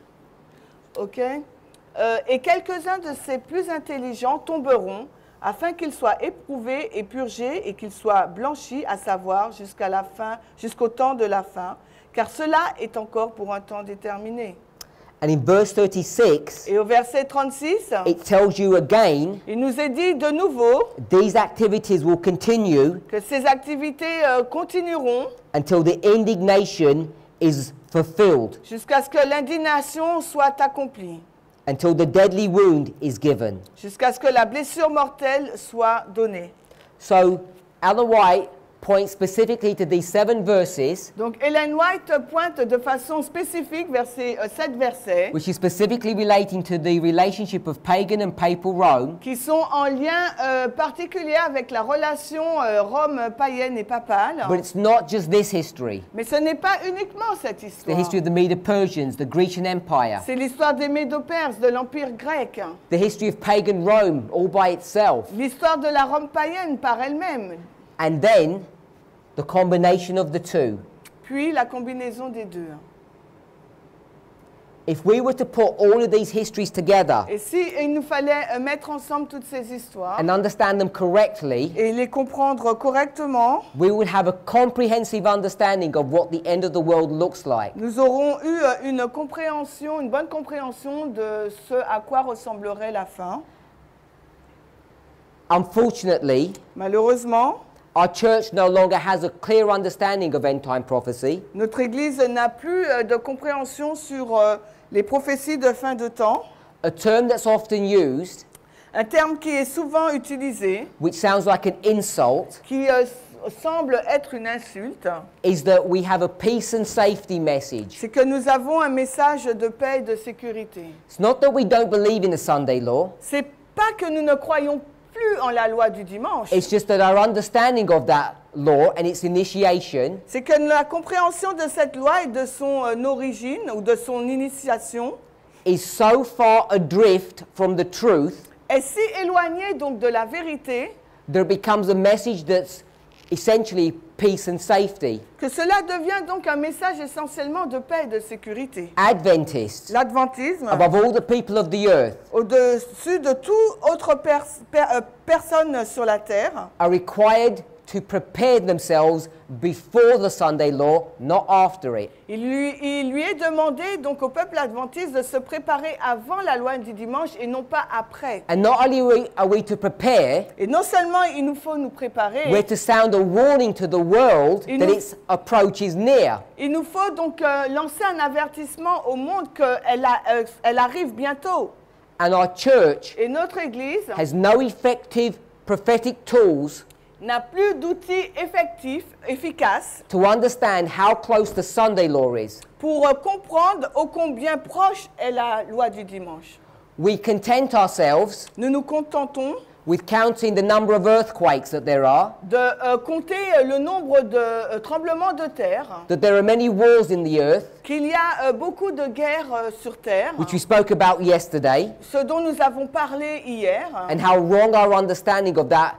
OK. Euh, et quelques-uns de ses plus intelligents tomberont afin qu'ils soient éprouvés et purgés et qu'ils soient blanchis, à savoir jusqu'à la fin, jusqu'au temps de la fin, car cela est encore pour un temps déterminé. And in verse 36, Et au verset 36, it tells you again il nous est dit de nouveau these activities will continue que ces activités euh, continueront until the indignation is fulfilled, jusqu'à ce que l'indignation soit accomplie. until the deadly wound is given. jusqu'à ce que la blessure mortelle soit donnée. So, Ellen White points specifically to these seven verses, Donc Ellen White pointe de façon spécifique vers ces euh, sept versets which is specifically relating to the relationship of pagan and papal Rome, qui sont en lien euh, particulier avec la relation euh, Rome païenne et papale. but it's not just this history. Mais ce n'est pas uniquement cette The histoire. history of the Medo-Persians, the Grecian Empire, C'est l'histoire des Médo-Perses, de l'Empire grec, the history of pagan Rome all by itself, l'histoire de la Rome païenne par elle-même, and then the combination of the two. puis la combinaison des deux. if we were to put all of these histories together Et si il nous fallait euh, mettre ensemble toutes ces histoires and understand them correctly, et les comprendre correctement, we would have a comprehensive understanding of what the end of the world looks like. nous aurons eu euh, une compréhension, une bonne compréhension de ce à quoi ressemblerait la fin. Unfortunately, Malheureusement, our church no longer has a clear understanding of end time prophecy, notre Église n'a plus euh, de compréhension sur euh, les prophéties de fin de temps, a term that's often used, un terme qui est souvent utilisé, which sounds like an insult, qui euh, semble être une insulte, is that we have a peace and safety message. c'est que nous avons un message de paix et de sécurité. It's not that we don't believe in the Sunday law, C'est pas que nous ne croyons plus en la loi du dimanche, it's just that our understanding of that law and its initiation. C'est que la compréhension de cette loi et de son euh, origine ou de son initiation is so far adrift from the truth est si éloignée donc de la vérité it becomes a message that's essentially peace and safety. que cela devient donc un message essentiellement de paix et de sécurité. Adventists, L'adventisme, above all the people of the earth, au-dessus de toute autre pers- per- euh, personne sur la terre, are required to prepare themselves before the Sunday law, not after it. il lui, il lui est demandé donc au peuple adventiste de se préparer avant la loi du dimanche et non pas après. And not only are we, to prepare, Et non seulement il nous faut nous préparer, we're to sound a warning to the world Il that nous- its approach is near. il nous faut donc euh, lancer un avertissement au monde qu'elle euh, elle arrive bientôt. And our church Et notre Église has no effective prophetic tools n'a plus d'outils effectifs, efficaces, to understand how close the Sunday law is. pour euh, comprendre ô combien proche est la loi du dimanche. We content ourselves Nous nous contentons with counting the number of earthquakes that there are, de euh, compter euh, le nombre de euh, tremblements de terre, that there are many wars in the earth, qu'il y a euh, beaucoup de guerres euh, sur terre, which we spoke about yesterday, ce dont nous avons parlé hier, and how wrong our understanding of that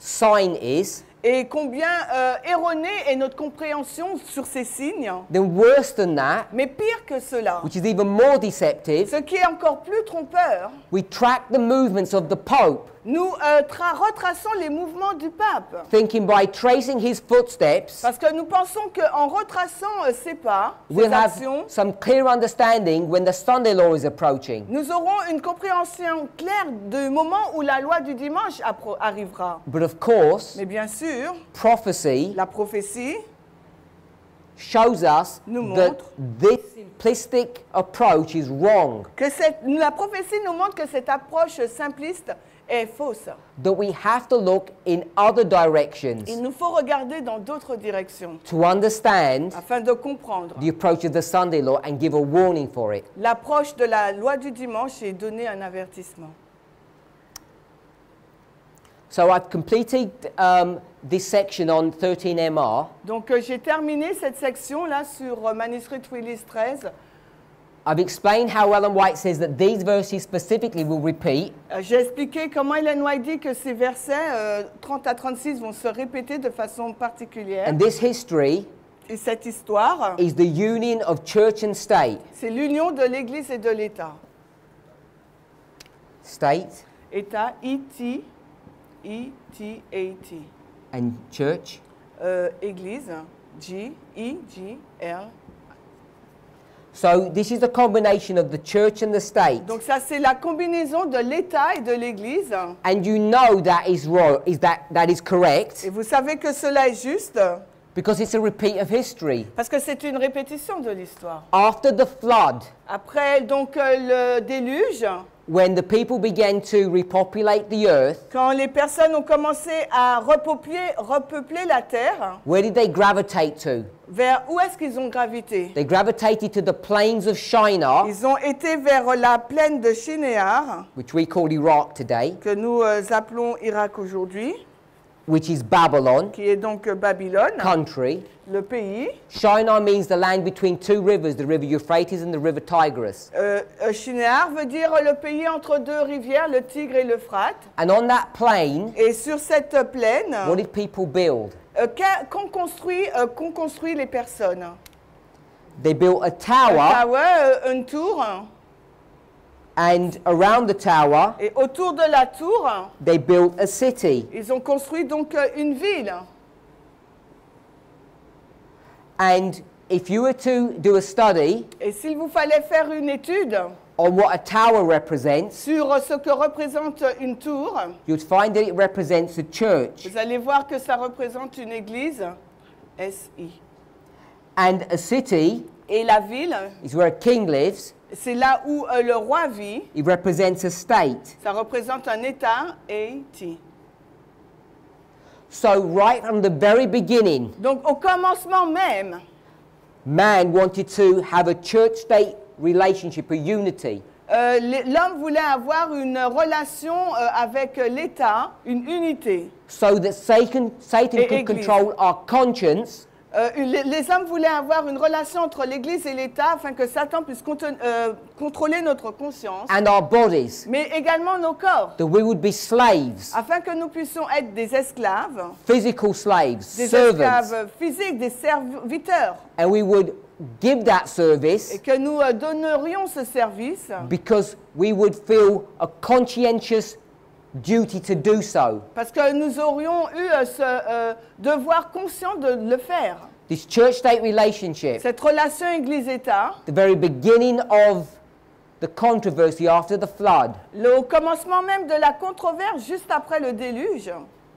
sign is, et combien euh, erronée est notre compréhension sur ces signes? then worse than that, Mais pire que cela, which is even more deceptive, ce qui est encore plus trompeur, we track the movements of the Pope, nous euh, tra- retraçons les mouvements du pape. thinking by tracing his footsteps, Parce que nous pensons qu'en retraçant euh, ses pas, ses we'll have actions, some clear understanding when the Sunday law is approaching. nous aurons une compréhension claire du moment où la loi du dimanche appro- arrivera. But of course, Mais bien sûr, prophecy la prophétie shows us Nous that montre. this simplistic approach is wrong, que cette, la prophétie nous montre que cette approche simpliste est fausse. that we have to look in other directions Il nous faut regarder dans d'autres directions to understand afin de comprendre the approach of the Sunday law and give a warning for it. l'approche de la loi du dimanche et donner un avertissement. So I've completed um, this section on 13MR. Donc euh, j'ai terminé cette section là sur euh, manuscrit Willis 13. I've explained how Ellen White says that these verses specifically will repeat, Euh, J'ai expliqué comment Ellen White dit que ces versets euh, 30 à 36 vont se répéter de façon particulière. and this history Et cette histoire, is the union of church and state. c'est l'union de l'Église et de l'État. State État, E-T, E-T-A-T. and church. Euh, Église, G, E, G, L. So this is the combination of the church and the state. Donc ça, c'est la combinaison de l'État et de l'Église. And you know that is right, is that that is correct Et vous savez que cela est juste because it's a repeat of history. parce que c'est une répétition de l'histoire. After the flood, Après donc euh, le déluge, when the people began to repopulate the earth, quand les personnes ont commencé à repeupler, repeupler la terre, where did they gravitate to? vers où est-ce qu'ils ont gravité? They gravitated to the plains of Shinar, Ils ont été vers la plaine de Shinéar, which we call Iraq today, que nous euh, appelons Irak aujourd'hui, which is Babylon qui est donc euh, Babylone, country. le pays. Shinar means the land between two rivers, the river Euphrates and the river Tigris. Euh, euh, Shinéar veut dire le pays entre deux rivières, le Tigre et l'Euphrate. And on that plain, Et sur cette plaine, what did people build? euh, qu'ont construit, euh, qu'ont construit les personnes? They built a un tower, tower, euh, une tour, and around the tower, et autour de la tour, they built a city. ils ont construit donc euh, une ville. And if you were to do a study Et s'il vous fallait faire une étude on what a tower represents, sur ce que représente une tour, you'd find that it represents a church. vous allez voir que ça représente une église, SI. And a city Et la ville, is where a king lives. C'est là où euh, le roi vit, It represents a state. ça représente un État, AT. So right from the very beginning, Donc au commencement même, man wanted to have a church-state relationship, a unity. euh, l'homme voulait avoir une relation euh, avec l'État, une unité. so that Satan, Satan Et could église. control our conscience Euh, les, hommes voulaient avoir une relation entre l'Église et l'État afin que Satan puisse euh, contrôler notre conscience, and our bodies, mais également nos corps, that we would be slaves, afin que nous puissions être des esclaves, physical slaves, des servants, esclaves physiques, des serviteurs, and we would give that et service que nous euh, donnerions ce service. because we would feel a conscientious duty to do so. parce que nous aurions eu euh, ce euh, devoir conscient de le faire. This church-state relationship, Cette relation Église-État, the very beginning of the controversy after the flood, le commencement même de la controverse juste après le déluge,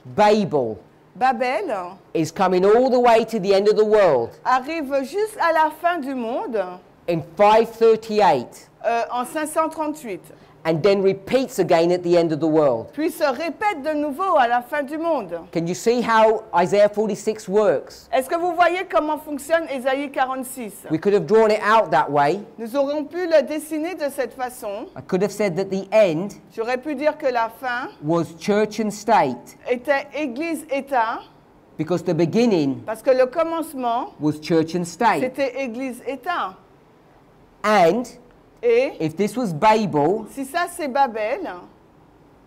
Babel Babel is coming all the way to the end of the world. arrive juste à la fin du monde. In 538 euh, en 538, and then repeats again at the end of the world. puis se répète de nouveau à la fin du monde. Can you see how Isaiah 46 works? Est-ce que vous voyez comment fonctionne Ésaïe 46 We could have drawn it out that way. Nous aurions pu le dessiner de cette façon. I could have said that the end J'aurais pu dire que la fin was church and state était Église-État, because the beginning parce que le commencement, was church and state. c'était Église-État. And Et if this was Babel si ça c'est Babel,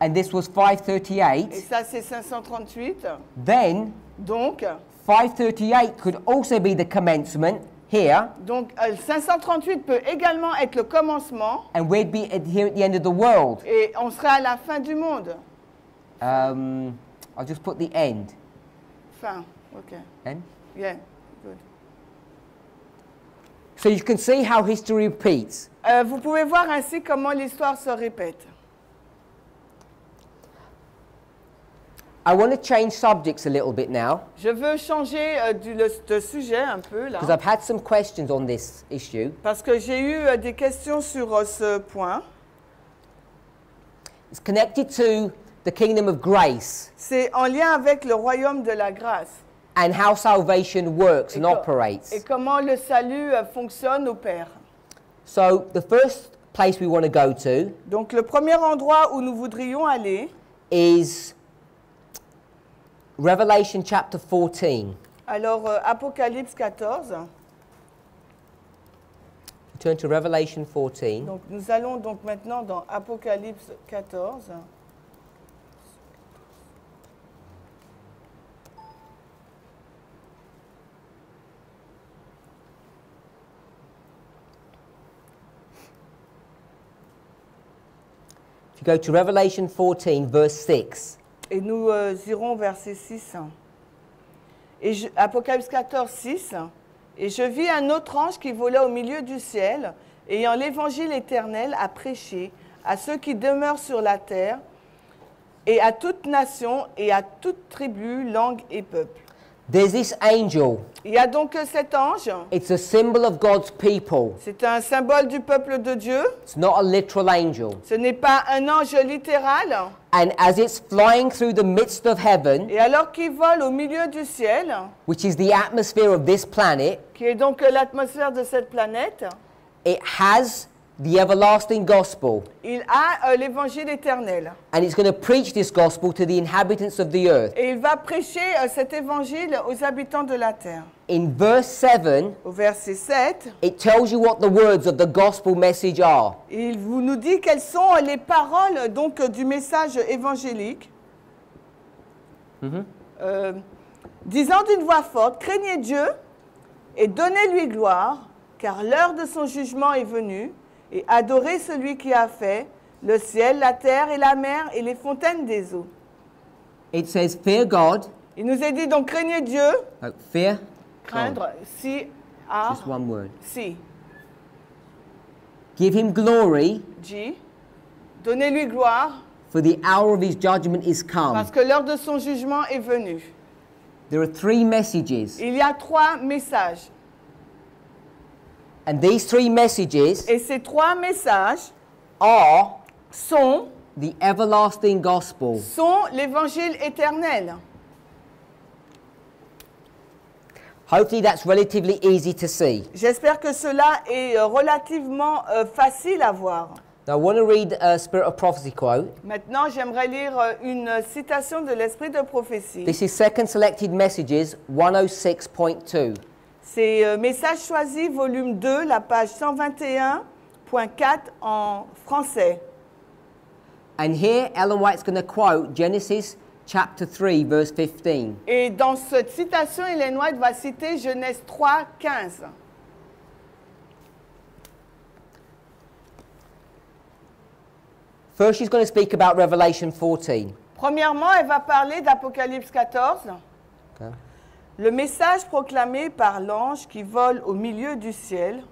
and this was et 538, ça c'est 538, then donc, 538 could also be the commencement here, donc euh, 538 peut également être le commencement, and we'd be at, here at the end of the world. et on à la fin du monde. Um, I'll just put the end. Fin, ok. End. Yeah, good. So you can see how history repeats. Euh, vous pouvez voir ainsi comment l'histoire se répète. I want to change subjects a little bit now Je veux changer euh, du, le- de sujet un peu là, because I've had some questions on this issue. parce que j'ai eu euh, des questions sur euh, ce point. It's connected to the kingdom of grace C'est en lien avec le royaume de la grâce and how salvation works et, and operates. et comment le salut fonctionne, opère. So the first place we want to go to Donc le premier endroit où nous voudrions aller, is Revelation chapter 14. alors euh, Apocalypse 14. Turn to Revelation 14. Donc nous allons donc maintenant dans Apocalypse 14. If you go to Revelation 14, verse 6. Et nous euh, irons verset 6. Et Apocalypse 14, 6. Et je vis un autre ange qui volait au milieu du ciel, ayant l'évangile éternel à prêcher à ceux qui demeurent sur la terre, et à toute nation, et à toute tribu, langue et peuple. There's this angel. Il y a donc cet ange, It's a symbol of God's people. c'est un symbole du peuple de Dieu, It's not a literal angel. ce n'est pas un ange littéral, And as it's flying through the midst of heaven, et alors qu'il vole au milieu du ciel, which is the atmosphere of this planet, qui est donc l'atmosphère de cette planète, it has the everlasting gospel. il a euh, l'évangile éternel. And it's going to preach this gospel to the inhabitants of the earth. Et il va prêcher euh, cet évangile aux habitants de la terre. In verse 7, Au verset 7, it tells you what the words of the gospel message are. il vous nous dit quelles sont les paroles donc du message évangélique. Euh, disant d'une voix forte, craignez Dieu et donnez-lui gloire, car l'heure de son jugement est venue, et adorez celui qui a fait le ciel, la terre et la mer et les fontaines des eaux. It says, Fear God. Il nous est dit donc craignez Dieu, Oh, fear. God. craindre, si, ah, Just one word. si, Give him glory, donnez-lui gloire, for the hour of his judgment is come. parce que l'heure de son jugement est venue. There are three messages, Il y a trois messages, and these three messages et ces trois messages are sont, the everlasting gospel. sont l'évangile éternel. Hopefully, that's relatively easy to see. J'espère que cela est euh, relativement euh, facile à voir. Now, I want to read a Spirit of Prophecy quote. Maintenant, j'aimerais lire euh, une citation de l'Esprit de prophétie. This is Second Selected Messages 106.2. C'est euh, Message choisi, volume 2, la page 121.4 en français. And here, Ellen White's going to quote Genesis chapter 3, verse 15. Et dans cette citation, Hélène White va citer Genèse 3, 15. First, she's going to speak about Revelation 14. Premièrement, elle va parler d'Apocalypse 14, Okay. Le message proclamé par l'ange qui vole au milieu du ciel.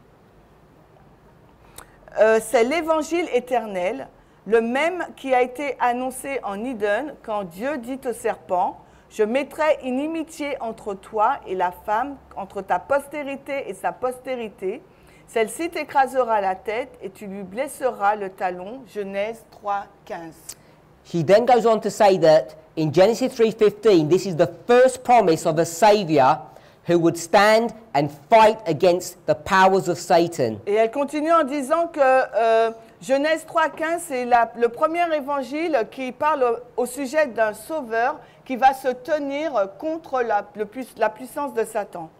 Euh, C'est l'évangile éternel, le même qui a été annoncé en Eden quand Dieu dit au serpent, je mettrai inimitié entre toi et la femme, entre ta postérité et sa postérité. Celle-ci t'écrasera la tête et tu lui blesseras le talon. Genèse 3, 15. She then goes on to say that in Genesis 3:15, this is the first promise of a savior who would stand and fight against the powers of Satan. Et elle continue en disant que euh, Genèse 3.15, c'est le premier évangile qui parle au, sujet d'un sauveur qui va se tenir contre la puissance de Satan.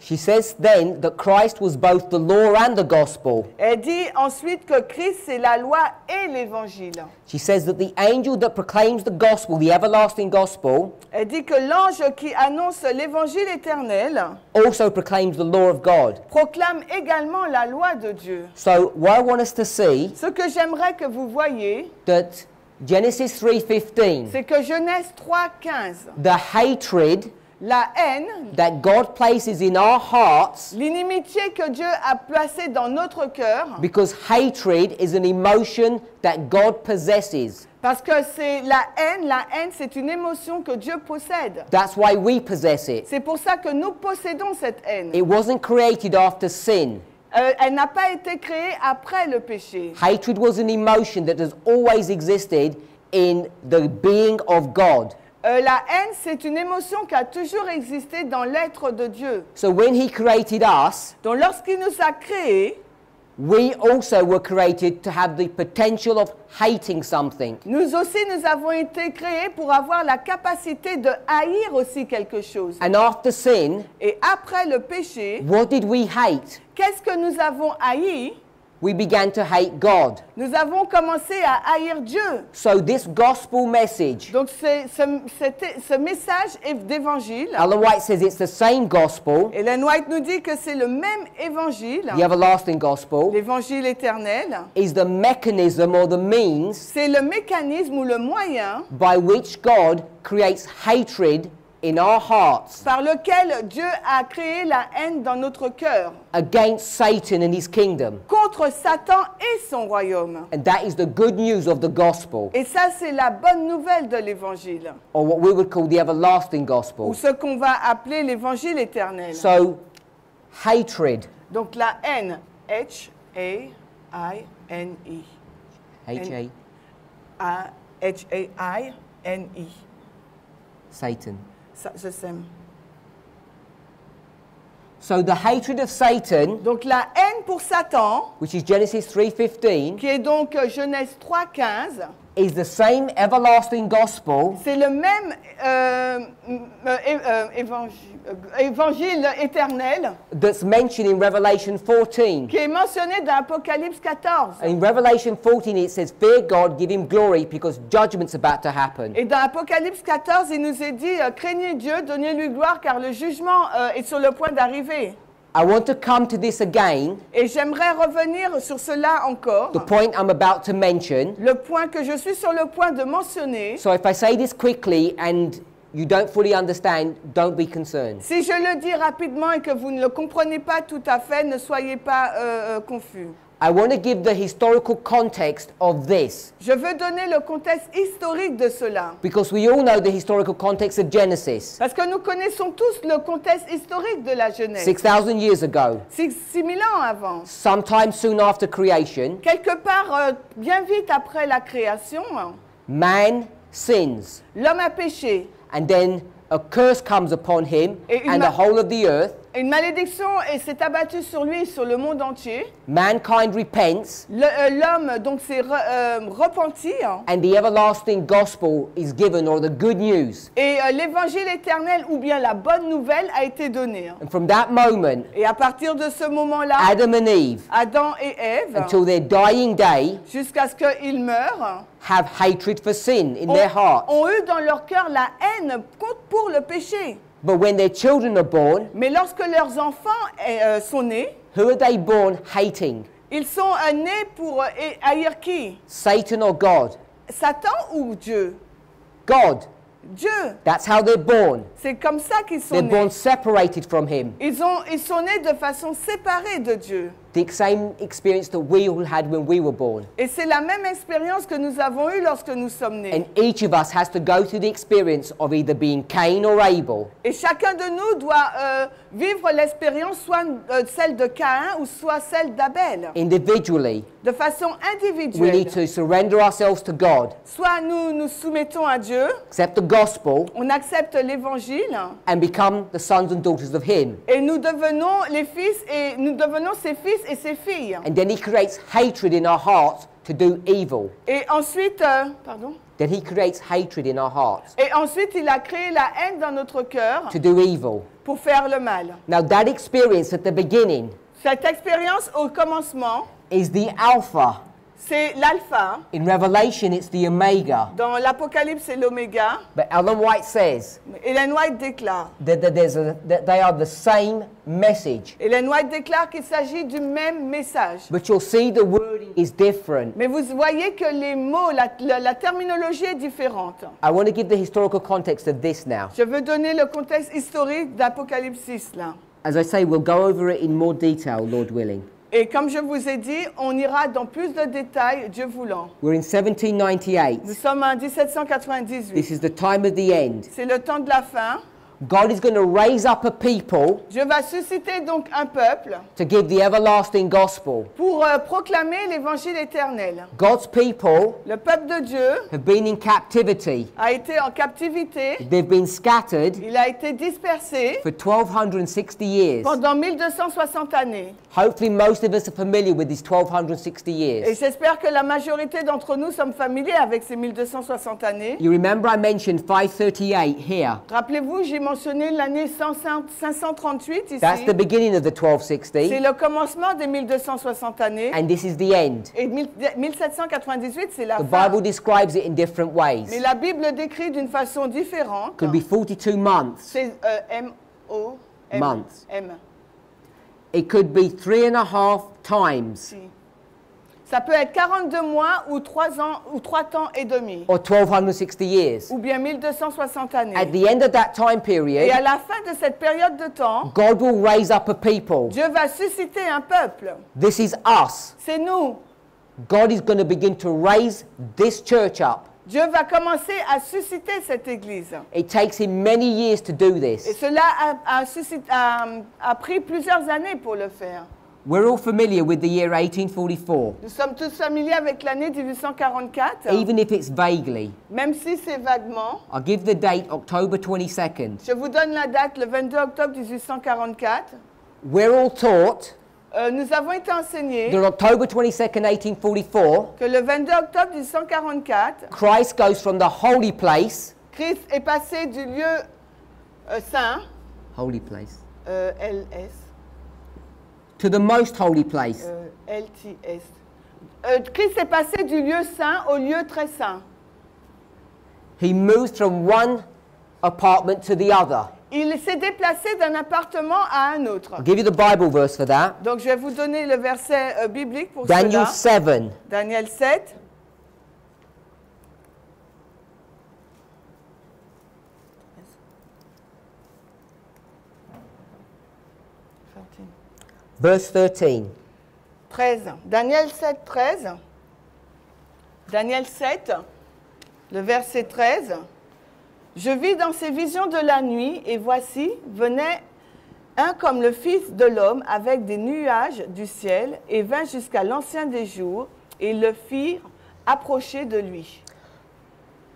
She says then that Christ was both the law and the gospel. Elle dit ensuite que Christ, c'est la loi et l'évangile. She says that the angel that proclaims the gospel, the everlasting gospel, Elle dit que l'ange qui annonce l'évangile éternel also proclaims the law of God. proclame également la loi de Dieu. So, what I want us to see Ce que j'aimerais que vous voyez, that Genesis 3:15, c'est que Genèse 3.15, the hatred la haine that God places in our hearts L'inimitié que Dieu a placée dans notre cœur, because hatred is an emotion that God possesses. parce que c'est la haine, la haine c'est une émotion que Dieu possède. That's why we possess it. C'est pour ça que nous possédons cette haine. It wasn't created after sin. Euh, elle n'a pas été créée après le péché. Hatred was an emotion that has always existed in the being of God. Euh, la haine, c'est une émotion qui a toujours existé dans l'être de Dieu. So when he created us, Donc lorsqu'il nous a créés, we also were created to have the potential of hating something. nous aussi nous avons été créés pour avoir la capacité de haïr aussi quelque chose. And after sin, Et après le péché, what did we hate? qu'est-ce que nous avons haï? We began to hate God. Nous avons commencé à haïr Dieu. So this gospel message, Donc ce, ce message d'évangile, Ellen White says it's the same gospel, Hélène White nous dit que c'est le même évangile, the everlasting gospel, l'évangile éternel. is the mechanism or the means C'est le mécanisme ou le moyen by which God creates hatred in our hearts par lequel Dieu a créé la haine dans notre cœur against Satan and his kingdom. contre Satan et son royaume. And that is the good news of the gospel, Et ça, c'est la bonne nouvelle de l'évangile, or what we would call the everlasting ou gospel. ce qu'on va appeler l'évangile éternel. So, hatred, Donc la haine, H-A-I-N-E. H-A, A- H-A-I-N-E. Satan. Ça, je sème. So the hatred of Satan, Donc la haine pour Satan, which is Genesis 3:15, qui est donc euh, Genèse 3.15, is the same everlasting gospel c'est le même euh, euh, euh, évangile, évangile éternel that's mentioned in Revelation 14. qui est mentionné dans Apocalypse 14. In Revelation 14, it says, Fear God, give him glory, because judgment's about to happen. Et dans Apocalypse 14, il nous est dit, euh, craignez Dieu, donnez-lui gloire, car le jugement euh, est sur le point d'arriver. I want to come to this again, Et j'aimerais revenir sur cela encore. the point I'm about to mention. Le point que je suis sur le point de mentionner. So if I say this quickly and you don't fully understand, don't be concerned. Si je le dis rapidement et que vous ne le comprenez pas tout à fait, ne soyez pas euh, euh, confus. I want to give the historical context of this Je veux donner le contexte historique de cela. because we all know the historical context of Genesis. Parce que nous connaissons tous le contexte historique de la Genèse. 6,000 years ago, Six, six mille ans avant. sometime soon after creation, Quelque part, euh, bien vite après la création, man sins. l'homme a péché. And then a curse comes upon him and the whole of the earth. Une malédiction et s'est abattue sur lui et sur le monde entier. Mankind repents, euh, L'homme donc s'est re- euh, repenti and the everlasting gospel is given, or the good news. et euh, l'évangile éternel ou bien la bonne nouvelle a été donnée. hein. And from that moment, Et à partir de ce moment-là, Adam and Eve, Adam et Ève, until their dying day, jusqu'à ce qu'ils meurent, have hatred for sin in ont, their ont eu dans leur cœur la haine pour le péché. But when their children are born, Mais lorsque leurs enfants euh, sont nés, who are they born hating? ils sont euh, nés pour euh, haïr qui Satan or God? Satan ou Dieu God. Dieu. That's how they're born. C'est comme ça qu'ils sont They're nés. born separated from Him. Ils, ont, ils sont nés de façon séparée de Dieu. The same experience that we all had when we were born. Et c'est la même expérience que nous avons eue lorsque nous sommes nés. And each of us has to go through the experience of either being Cain or Abel. Et chacun de nous doit euh, vivre l'expérience soit euh, celle de Caïn ou soit celle d'Abel, Individually, de façon we individuelle. need to surrender ourselves to God, Soit nous nous soumettons à Dieu, accept the gospel, on accepte l'évangile and become the sons and daughters of Him. et nous devenons les fils et nous devenons ses fils et ses filles. And then He creates hatred in our hearts to do evil. Et ensuite, euh, pardon. Then He creates hatred in our hearts Et ensuite, il a créé la haine dans notre cœur to do evil. pour faire le mal. Now, that experience at the beginning Cette expérience au commencement, is the Alpha. C'est l'alpha. In Revelation, it's the Omega. Dans l'Apocalypse, c'est l'oméga. But Ellen White says Hélène White déclare. that, that, there's a, that they are the same message. Hélène White déclare qu'il s'agit du même message. But you'll see the wording is different. Mais vous voyez que les mots, la, la- la terminologie est différente. I want to give the historical context of this now. Je veux donner le contexte historique d'Apocalypse 6 là. As I say, we'll go over it in more detail, Lord willing. Et comme je vous ai dit, on ira dans plus de détails, Dieu voulant. We're in Nous 1798. sommes en 1798. This is the time of the end. C'est le temps de la fin. God is going to raise up a people Dieu va susciter donc un peuple to give the everlasting gospel. pour euh, proclamer l'évangile éternel. God's people Le peuple de Dieu have been in captivity. a été en captivité, They've been scattered il a été dispersé for 1260 years. pendant 1260 années. Hopefully, most of us are familiar with these 1260 Et years. j'espère que la majorité d'entre nous sommes familiers avec ces 1260 années. You remember I mentioned 538 here? Rappelez-vous, j'ai mentionné l'année 500 538 ici. That's the beginning of the C'est 1260, le commencement des 1260 années. and this is the end. Et 1000 1798, c'est la The fin. Bible describes it in different Mais ways. la Bible le décrit d'une façon différente. Could be 42 months. C'est euh, M-O. M. Months. M. It could be three and a half times Si. Ça peut être 42 mois ou 3 ans ou 3 temps et demi. or 1260 years. Ou bien 1260 At années. the end of that time Et à period, la fin de cette période de temps, God will raise up a people. Dieu va susciter un peuple. This is us. C'est nous. God is going to begin to raise this church up. Dieu va commencer à susciter cette église. It takes him many years to do Et this. cela a, a suscité- a- a pris plusieurs années pour le faire. We're all familiar with the year 1844, Nous sommes tous familiers avec l'année 1844, even if it's vaguely. même si c'est vaguement. I'll give the date October 22nd. Je vous donne la date, le 22 octobre 1844. We're all taught Euh, nous avons été enseignés that October 22nd, 1844, que le 22 octobre 1844, Christ goes from the holy place, Christ est passé du lieu euh, saint, holy place, euh, LS, to the most holy place. euh, LTS. Euh, Christ est passé du lieu saint au lieu très saint. He moves from one apartment to the other. il s'est déplacé d'un appartement à un autre. I'll give you the Bible verse for that. Donc je vais vous donner le verset euh, biblique pour Daniel cela. 7. Daniel 7. Verse 13. 13. Daniel 7, 13. Daniel 7, le verset 13. Je vis dans ces visions de la nuit, et voici, venait un comme le Fils de l'homme avec des nuages du ciel, et vint jusqu'à l'ancien des jours, et le firent approcher de lui.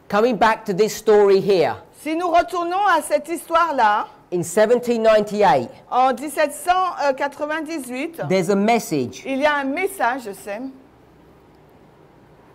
Coming back to this story here, Si nous retournons à cette histoire-là, in 1798, en 1798, there's a message. il y a un message, Sam.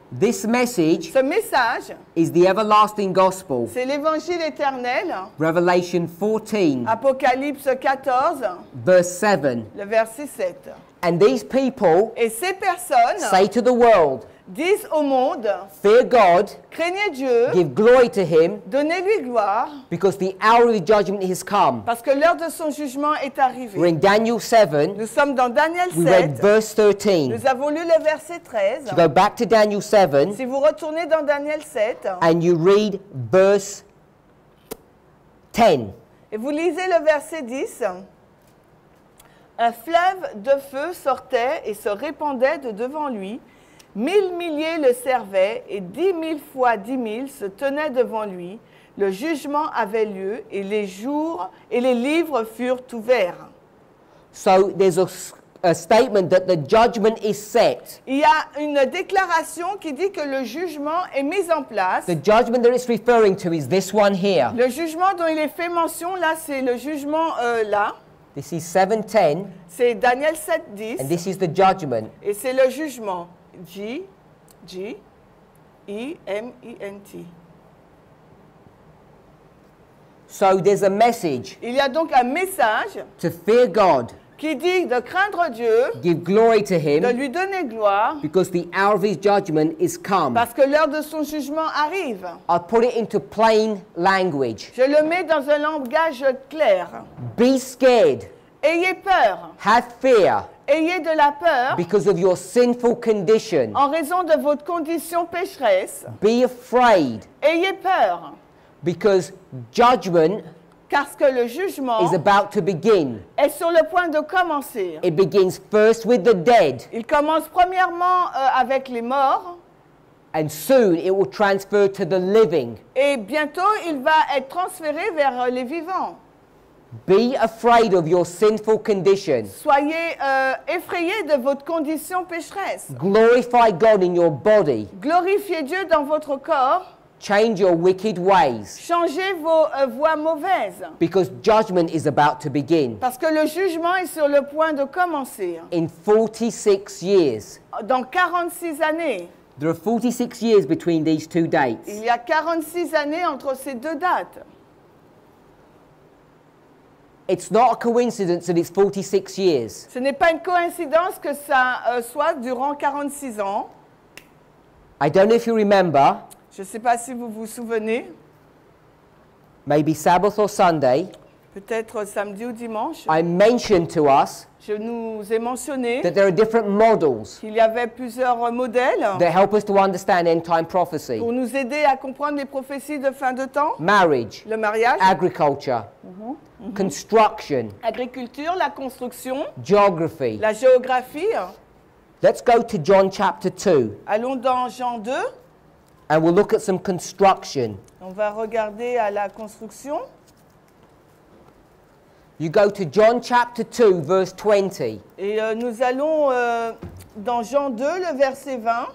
This message Ce message, is the everlasting gospel. c'est l'évangile éternel. Revelation 14, Apocalypse 14, verse 7. le verset 7. And these people Et ces personnes say to the world, disent au monde, Fear God, craignez Dieu, give glory to Him, donnez-lui gloire, because the hour of judgment has come. parce que l'heure de son jugement est We're arrivée. in Daniel 7. Nous sommes dans Daniel We read 7. verse 13. Nous avons lu le verset 13. You go back to Daniel 7 Si vous retournez dans Daniel 7 and you read verse 10. et vous lisez le verset 10, un fleuve de feu sortait et se répandait de devant lui. Mille milliers le servaient et dix mille fois dix mille se tenaient devant lui. Le jugement avait lieu et les jours et les livres furent ouverts. So there's a, statement that the judgment is set. Il y a une déclaration qui dit que le jugement est mis en place. The judgment that it's referring to is this one here. Le jugement dont il est fait mention là, c'est le jugement euh, là. This is 710, C'est Daniel 7, 10. and this is the judgment. Et c'est le jugement. J, J, I, M, I, N, T. So there's a message Il y a donc un message to fear God, qui dit de craindre Dieu, give glory to him. de lui donner gloire, because the hour of His judgment is come. parce que l'heure de son jugement arrive. I'll put it into plain language. Je le mets dans un langage clair. Be scared, Ayez peur. have fear, Ayez de la peur because of your sinful condition. en raison de votre condition pécheresse. Be afraid, Ayez peur, because judgment parce que le jugement is about to begin. est sur le point de commencer. It begins first with the dead, Il commence premièrement euh, avec les morts and soon it will transfer to the living. et bientôt il va être transféré vers euh, les vivants. Be afraid of your sinful condition. Soyez euh, effrayés de votre condition pécheresse. Glorify God in your body. Glorifiez Dieu dans votre corps. Change your wicked ways, Changez vos euh, voies mauvaises. because judgment is about to begin. Parce que le jugement est sur le point de commencer. In 46 years, Dans 46 années, there are 46 years between these two dates. il y a 46 années entre ces deux dates. It's not a coincidence that it's 46 years. Ce n'est pas une coïncidence que ça euh, soit durant 46 ans. I don't know if you remember, Je ne sais pas si vous vous souvenez, maybe Sabbath or Sunday, peut-être samedi ou dimanche, I mentioned to us je nous ai mentionné that there are different models qu'il y avait plusieurs modèles that help us to understand end time prophecy pour nous aider à comprendre les prophéties de fin de temps. marriage, Le mariage, agriculture, construction, agriculture, la construction, geography. la géographie. Let's go to John chapter 2 Allons dans Jean 2. and we'll look at some construction. On va regarder à la construction. You go to John chapter 2, verse 20. Et euh, nous allons euh, dans Jean 2, le verset 20.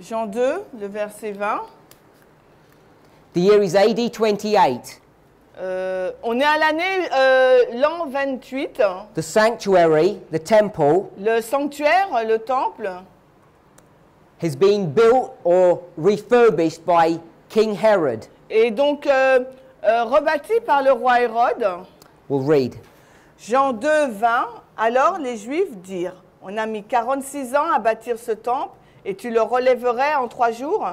Jean 2, le verset 20. The year is AD 28. Euh, on est à l'année euh, l'an 28. The sanctuary, the temple, Le sanctuaire, le temple, has been built or refurbished by King Herod. est donc euh, rebâti par le roi Hérode. We'll read. Jean 2, 20. Alors les Juifs dirent On a mis 46 ans à bâtir ce temple et tu le relèverais en trois jours?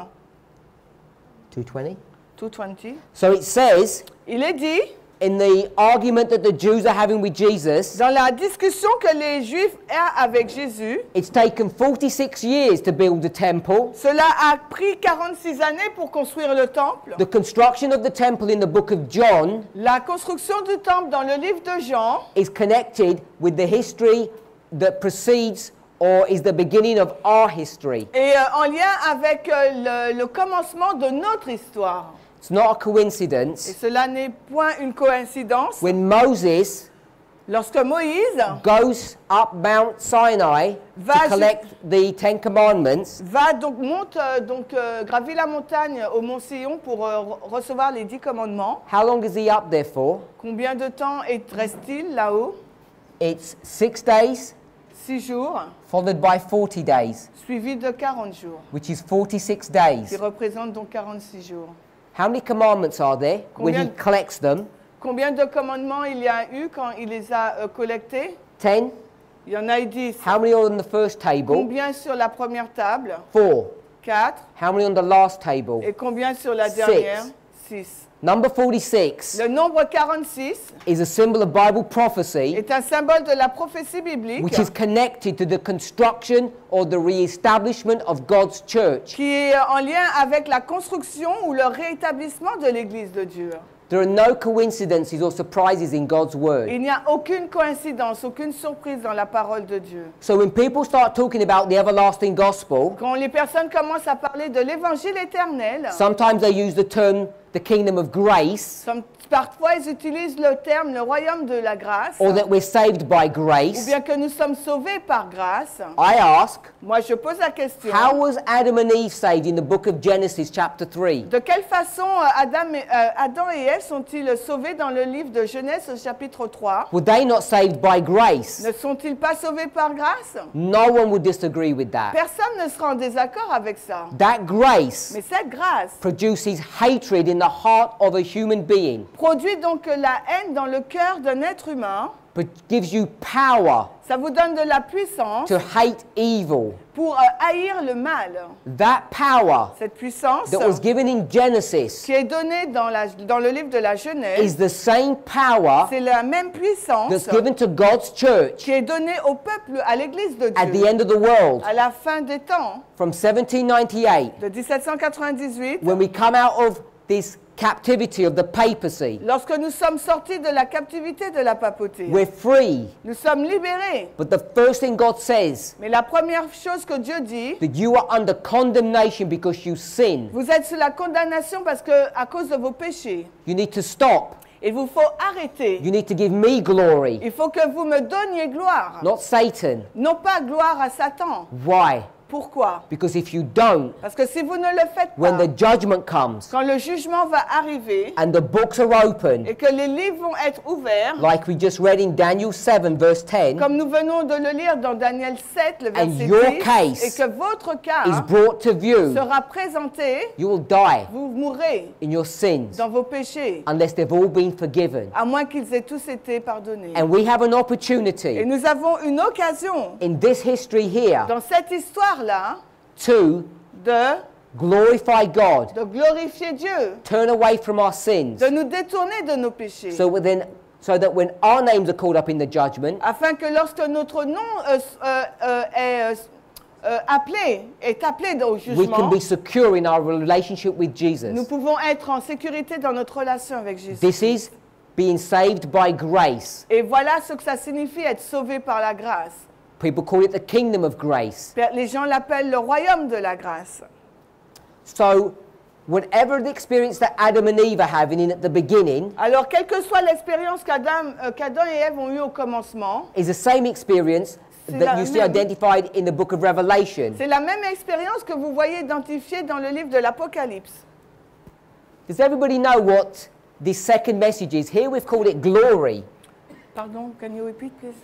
220? 220. So it says Il est dit, in the argument that the Jews are having with Jesus, dans la discussion que les Juifs ont avec Jésus, it's taken 46 years to build the temple. cela a pris 46 années pour construire le temple. The construction of the temple in the book of John La construction du temple dans le livre de Jean is connected with the history that precedes or is the beginning of our history. est euh, en lien avec euh, le, le commencement de notre histoire. It's not a Et coincidence. cela n'est point une coïncidence. When Moses Lorsque Moïse goes up Mount Sinai Va to collect the Ten Commandments, va donc monte euh, donc euh, gravir la montagne au mont Sion pour euh, re- recevoir les dix commandements. how long is he up there for? Combien de temps est- reste-t-il là-haut? It's six days, Six jours, followed by 40 days, suivi de 40 jours, which is 46 qui days. représente donc 46 jours. How many commandments are there when he Combien- collects them? Combien de commandements il y a eu quand il les a euh, collectés? 10. Il y en a eu 10. How many are on the first table? Combien sur la première table? 4. 4. How many on the last table? Et combien sur la Six. dernière 6. Number 46 Le nombre 46 is a symbol of Bible prophecy est un symbole de la prophétie biblique which is connected to the construction or the re-establishment of God's church. qui est en lien avec la construction ou le rétablissement de l'Église de Dieu. There are no coincidences or surprises in God's word. Il n'y a aucune coïncidence, aucune surprise dans la parole de Dieu. So when people start talking about the everlasting gospel, Quand les personnes commencent à parler de l'évangile éternel, sometimes they use the term the kingdom of grace some- parfois ils utilisent le terme le royaume de la grâce, or that we're saved by ou grace. bien que nous sommes sauvés par grâce. I ask, Moi, je pose la question. how was Adam and Eve saved in the book of Genesis chapter 3? De quelle façon euh, Adam et, euh, Adam et Ève sont-ils sauvés dans le livre de Genèse au chapitre 3 Were they not saved by grace? Ne sont-ils pas sauvés par grâce? No one would disagree with that. Personne ne sera en désaccord avec ça. That grace Mais cette grâce produces hatred in the heart of a human being, produit donc la haine dans le cœur d'un être humain. but gives you power Ça vous donne de la puissance to hate evil. pour euh, haïr le mal. That power Cette puissance that was given in Genesis qui est donnée dans, la- dans le livre de la is Genèse, the same power c'est la même puissance that's given to God's church qui est donnée au peuple, à l'Église de at the Dieu, end of the world à la fin des temps, from 1798 de 1798, when we come out of this captivity of the papacy. lorsque nous sommes sortis de la captivité de la papauté. We're free. Nous sommes libérés. But the first thing God says Mais la première chose que Dieu dit, that you are under condemnation because you sin. vous êtes sous la condamnation parce que à cause de vos péchés. You need to stop. Il vous faut arrêter. You need to give me glory, Il faut que vous me donniez gloire. not Satan. Non pas gloire à Satan. Why? Pourquoi? Because if you don't, Parce que si vous ne le faites when pas, the judgment comes quand le jugement va arriver and the books are open, et que les livres vont être ouverts, like we just read in Daniel 7, verse 10, comme nous venons de le lire dans Daniel 7, le And verset your 10, case et que votre is cas brought to view, sera présenté, you will die vous mourrez in your sins dans vos péchés, unless they've all been forgiven. à moins qu'ils aient tous été pardonnés. And we have an Et opportunity nous avons une occasion in this history here dans cette histoire-là to de, glorify God, de glorifier Dieu, turn away from our sins, de nous détourner de nos péchés, so then, so that when our names are called up in the judgment, afin que lorsque notre nom euh, euh, euh, est euh, euh, appelé, est appelé au we can jugement, be secure in our relationship with nous Jesus. pouvons être en sécurité dans notre relation avec Jésus. This is being saved by grace. Et voilà ce que ça signifie être sauvé par la grâce. People call it the kingdom of grace. Les gens l'appellent le royaume de la grâce. So, whatever the experience that Adam and Eve are having in at the beginning Alors, quelle que soit l'expérience qu'Adam euh, qu'Adam et Ève ont eue au commencement, is the same experience that you see même. identified in the book of Revelation. c'est la même expérience que vous voyez identifiée dans le livre de l'Apocalypse. Does everybody know what this second message is? Here we've called it glory. Pardon, can you repeat, please?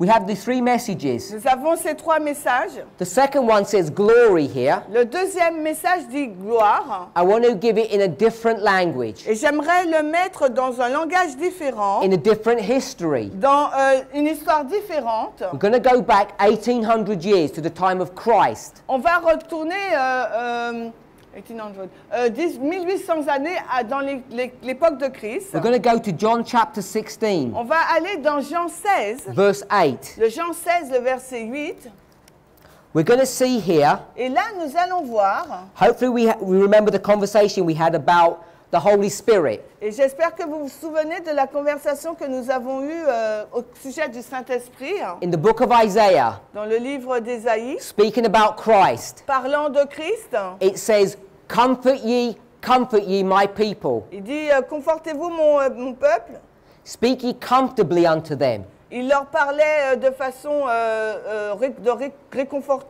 We have the three messages. Nous avons ces trois messages. The second one says glory here. Le deuxième message dit gloire. I want to give it in a different language, Et j'aimerais le mettre dans un langage différent, in a different history. dans euh, une histoire différente. We're going to go back 1800 years to the time of Christ. On va retourner euh, euh, 1800. 10 1800 années à- dans l'époque de Christ. We're going to go to John chapter 16, On va aller dans Jean 16, verse 8. le Jean 16, le verset 8. We're going to see here, Et là, nous allons voir, hopefully, we, we remember the conversation we had about the Holy Spirit. et j'espère que vous vous souvenez de la conversation que nous avons eue euh, au sujet du Saint-Esprit hein, In the book of Isaiah, dans le livre d'Ésaïe, speaking about Christ, parlant de Christ. it says, Comfort ye, comfort ye, my people. Il dit euh, Confortez-vous, mon, euh, mon peuple. Speak ye comfortably unto them. Il leur parlait euh, de façon euh, de, ré- réconfort-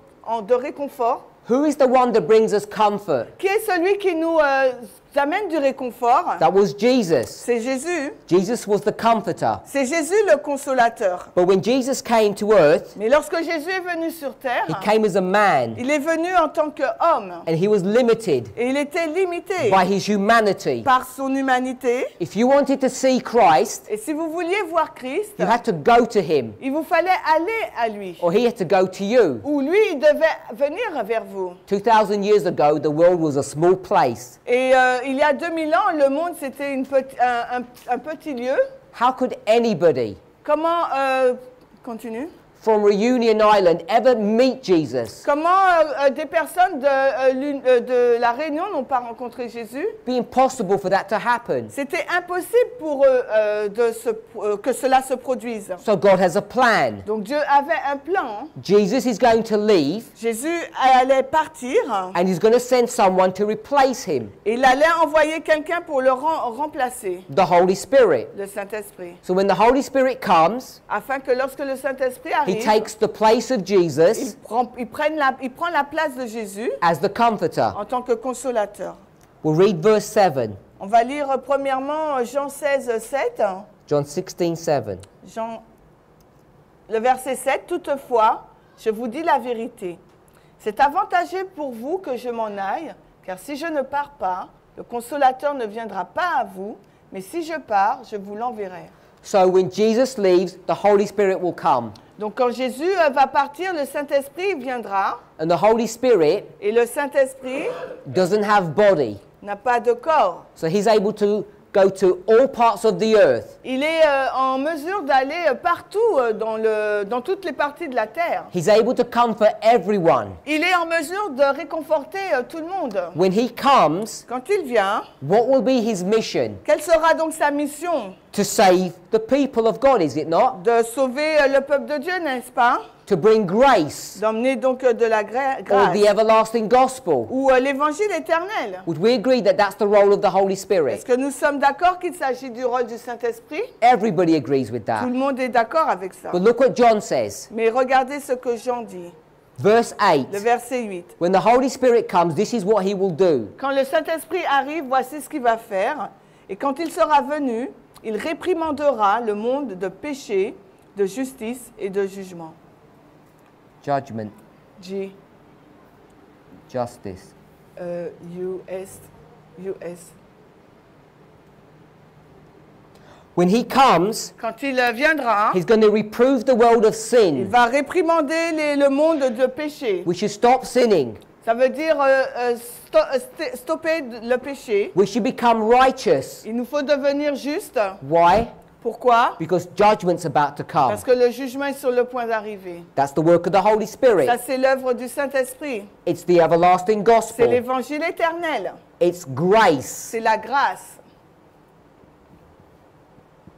de réconfort. Who is the one that brings us comfort? Qui est celui qui nous amène du réconfort That was Jesus. C'est Jésus. Jesus was the comforter. C'est Jésus le consolateur. But when Jesus came to earth, Mais lorsque Jésus est venu sur terre, he came as a man il est venu en tant qu'homme. and he was limited Et il était limité by his humanity. par son humanité. If you wanted to see Christ, Et si vous vouliez voir Christ, you had to go to him il vous fallait aller à lui. or he had to go to you. Ou lui, il devait venir vers vous. 2000 years ago, the world was a small place. Et euh, il y a 2000 ans, le monde, c'était une peti- un, un- un petit lieu. How could anybody Comment, euh, continue, from Reunion Island ever meet Jesus? comment euh, euh, des personnes de, euh, euh, de la Réunion n'ont pas rencontré Jésus? Be impossible for that to happen. C'était impossible pour eux euh, de se- euh, que cela se produise. So God has a plan. Donc Dieu avait un plan. Jesus is going to leave Jésus allait partir and he's going to send someone to replace him, il allait envoyer quelqu'un pour le ren- remplacer, the Holy Spirit. le Saint-Esprit. So when the Holy Spirit comes, Afin que lorsque le Saint-Esprit he takes the place of il Jesus prend, il prenne la, il prend la place de Jésus as the comforter. en tant que consolateur. We'll read verse 7, On va lire euh, premièrement Jean 16, 7. John 16, 7. Jean, le verset 7, toutefois, je vous dis la vérité. C'est avantageux pour vous que je m'en aille, car si je ne pars pas, le consolateur ne viendra pas à vous, mais si je pars, je vous l'enverrai. So when Jesus leaves, the Holy Spirit will come. Donc quand Jésus euh, va partir, le Saint-Esprit viendra, And the Holy Spirit et le Saint-Esprit doesn't have body. n'a pas de corps. So he's able to go to all parts of the earth. Il est euh, en mesure d'aller euh, partout euh, dans, le, dans toutes les parties de la terre. He's able to comfort everyone. Il est en mesure de réconforter euh, tout le monde. When he comes, Quand il vient, what will be his mission? quelle sera donc sa mission? To save the people of God, is it not? De sauver euh, le peuple de Dieu, n'est-ce pas? To bring grace D'emmener donc euh, de la gra- or grâce the everlasting gospel. ou euh, l'évangile éternel. Would we agree that that's the role of the Holy Est-ce Spirit? que nous sommes d'accord qu'il s'agit du rôle du Saint-Esprit? Everybody agrees with Tout that. le monde est d'accord avec ça. But look what John says. Mais regardez ce que Jean dit, Verse 8. le verset 8. When the Holy Spirit comes, this is what he will do. Quand le Saint-Esprit arrive, voici ce qu'il va faire. Et quand il sera venu, il réprimandera le monde de péché, de justice et de jugement. Judgment, G, justice. euh, US, US. When he comes, Quand il viendra, he's going to reprove the world of il sin. va réprimander les- le monde de péché. We should stop sinning. Ça veut dire euh, euh, sto- euh, st- stopper le péché. We should become righteous. Il nous faut devenir juste. Why? Pourquoi? Because judgment's about to come. Parce que le jugement est sur le point d'arriver. That's the work of the Holy Spirit. Ça, c'est l'œuvre du Saint-Esprit. It's the everlasting C'est gospel. l'évangile éternel. It's grace. C'est la grâce.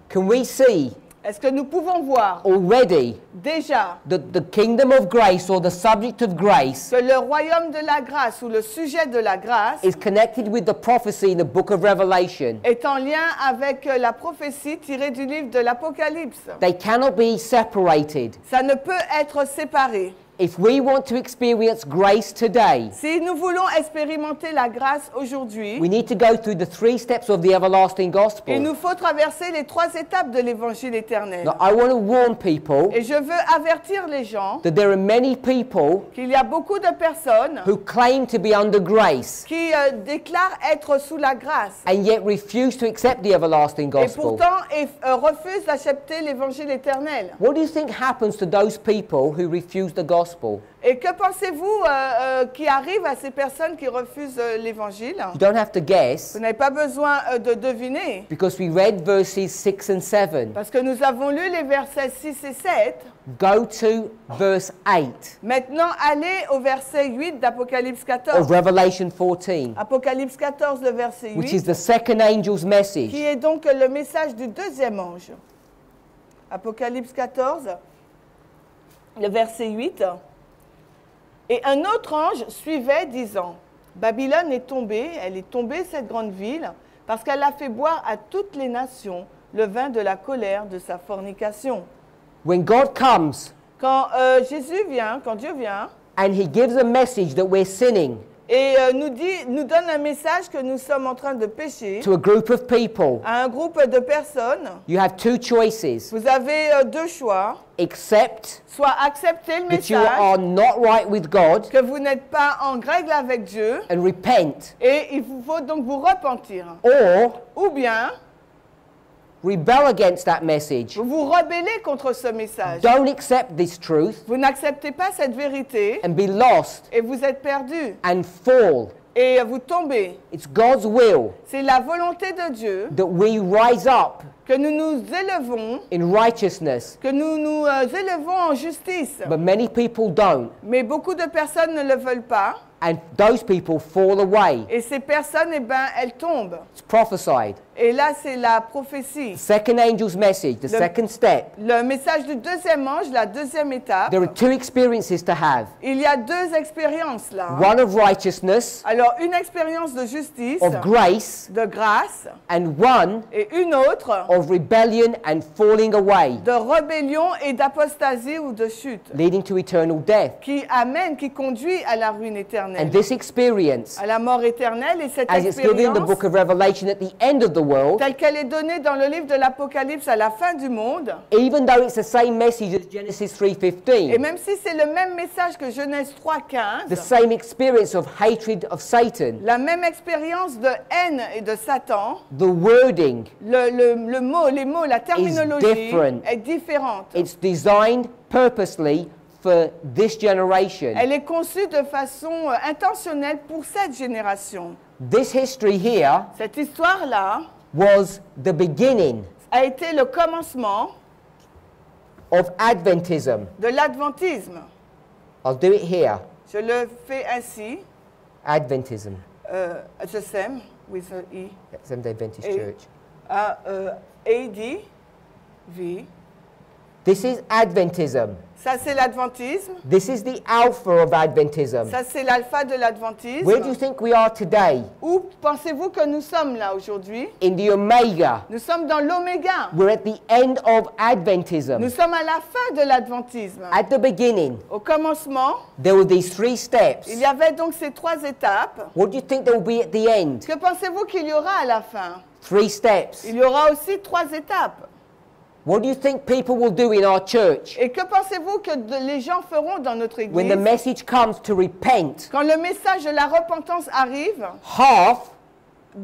Can we see Est-ce que nous pouvons voir already déjà that the kingdom of grace or the subject of grace que le royaume de la grâce ou le sujet de la grâce is connected with the prophecy in the book of Revelation? est en lien avec la prophétie tirée du livre de l'Apocalypse They cannot be separated. Ça ne peut être séparé. If we want to experience grace today, Si nous voulons expérimenter la grâce aujourd'hui, we need to go through the three steps of the everlasting il gospel. nous faut traverser les trois étapes de l'évangile éternel. Now, I want to warn people Et je veux avertir les gens that there are many people qu'il y a beaucoup de personnes who claim to be under grace qui euh, déclarent être sous la grâce and yet refuse to accept the everlasting et gospel. pourtant eff- euh, refusent d'accepter l'évangile éternel. What do you think happens to those people who refuse the gospel? Gospel. Et que pensez-vous euh, euh, qui arrive à ces personnes qui refusent euh, l'évangile? You don't have to guess Vous n'avez pas besoin de deviner, because we read verses 6 and 7. parce que nous avons lu les versets 6 et 7. Go to verse 8 Maintenant, allez au verset 8 d'Apocalypse 14. of Revelation 14, Apocalypse 14, le verset which 8, is the second angel's message. qui est donc le message du deuxième ange. Apocalypse 14, le verset 8. Et un autre ange suivait, disant, Babylone est tombée, elle est tombée, cette grande ville, parce qu'elle a fait boire à toutes les nations le vin de la colère de sa fornication. When God comes Quand euh, Jésus vient, quand Dieu vient, and he gives a message that we're sinning et euh, nous, dit, nous donne un message que nous sommes en train de pécher to a group of people, à un groupe de personnes, you have two choices vous avez euh, deux choix. accept Soit accepter le that you message, are not right with God que vous n'êtes pas en règle avec Dieu, and repent, et il vous faut donc vous repentir. or Ou bien, rebel against that message. vous vous rebellez contre ce message. Don't accept this truth Vous n'acceptez pas cette vérité, and be lost et vous êtes perdu, and fall. et vous tombez. It's God's will C'est la volonté de Dieu that we rise up que nous nous élevons, in righteousness, que nous nous euh, élevons en justice. but many people don't. Mais beaucoup de personnes ne le veulent pas, And those people fall away. et ces personnes, eh ben, elles tombent. It's prophesied. Et là, c'est la prophétie. Second angel's message, the Le- second step. Le message du deuxième ange, la deuxième étape. There are two experiences to have Il y a deux expériences là. one of righteousness, Alors, une expérience de justice, of grace, de grâce, and one et une autre of rebellion and falling away, de rébellion et d'apostasie ou de chute, leading to eternal death. qui amène, qui conduit à la ruine éternelle, And this experience, à la mort éternelle. Et cette as it's given in the book expérience, of Revelation at the end of the world, telle qu'elle est donnée dans le livre de l'Apocalypse à la fin du monde, even though it's the same message as Genesis et 3:15, même si c'est le même message que Genèse the 3.15, same experience of hatred of Satan, la même expérience de haine et de Satan, the wording, le, le- le mot, les mots, la terminologie different. est différente. it's designed purposely for this generation. Elle est conçue de façon euh, intentionnelle pour cette génération. This history here Cette histoire-là was the beginning a été le commencement of Adventism. de l'adventisme. I'll do it here. Je le fais ainsi, Adventism. euh, the same, with a E, Seventh day Adventist Et- Church. A, euh, A-D, V. This is Adventism. Ça, c'est l'adventisme. This is the alpha of Adventism. Ça, c'est l'alpha de l'adventisme. Where do you think we are today? Où pensez-vous que nous sommes là aujourd'hui? In the Omega. Nous sommes dans l'oméga. We're at the end of Adventism. Nous sommes à la fin de l'adventisme. At the beginning, Au commencement, there were these three steps. il y avait donc ces trois étapes. What do you think there will be at the end? Que pensez-vous qu'il y aura à la fin? Three steps. Il y aura aussi trois étapes. What do you think people will do in our church Et que pensez-vous que de- les gens feront dans notre église? when the message comes to repent? quand le message de la repentance arrive Half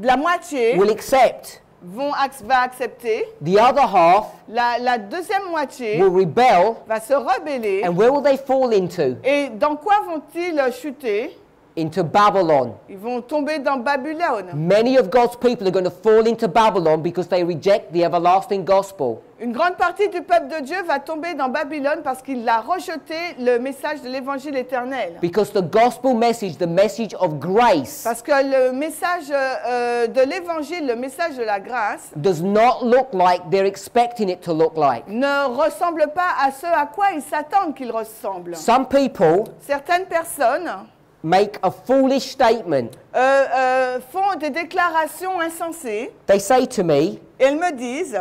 La moitié will accept, vont va accepter, the other half la, la deuxième moitié will rebel, va se rebeller. and where will they fall into? Et dans quoi vont-ils chuter Into Babylon. Ils vont tomber dans Babylone. Many of God's people are going to fall into Babylon because they reject the everlasting gospel. Une grande partie du peuple de Dieu va tomber dans Babylone parce qu'il a rejeté le message de l'évangile éternel. Because the gospel message, the message of grace, Parce que le message euh, de l'évangile, le message de la grâce, does not look like they're expecting it to look like. ne ressemble pas à ce à quoi ils s'attendent qu'il ressemble. Some people Certaines personnes make a foolish statement. euh, euh, font des déclarations insensées They say to me, elles me disent,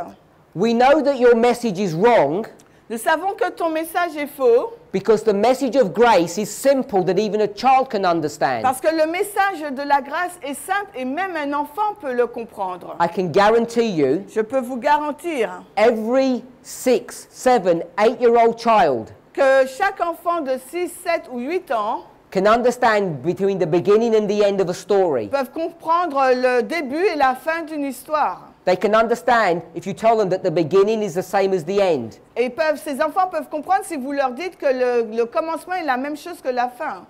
We know that your message is wrong nous savons que ton message est faux because the message of grace is simple that even a child can understand. parce que le message de la grâce est simple et même un enfant peut le comprendre. I can guarantee you, Je peux vous garantir every six, seven, eight year old child que chaque enfant de 6, 7 ou 8 ans can understand between the beginning and the end of a story. peuvent comprendre le début et la fin d'une histoire. They can understand if you tell them that the beginning is the same as the end. Et ils peuvent, ces enfants peuvent comprendre si vous leur dites que le, le commencement est la même chose que la fin.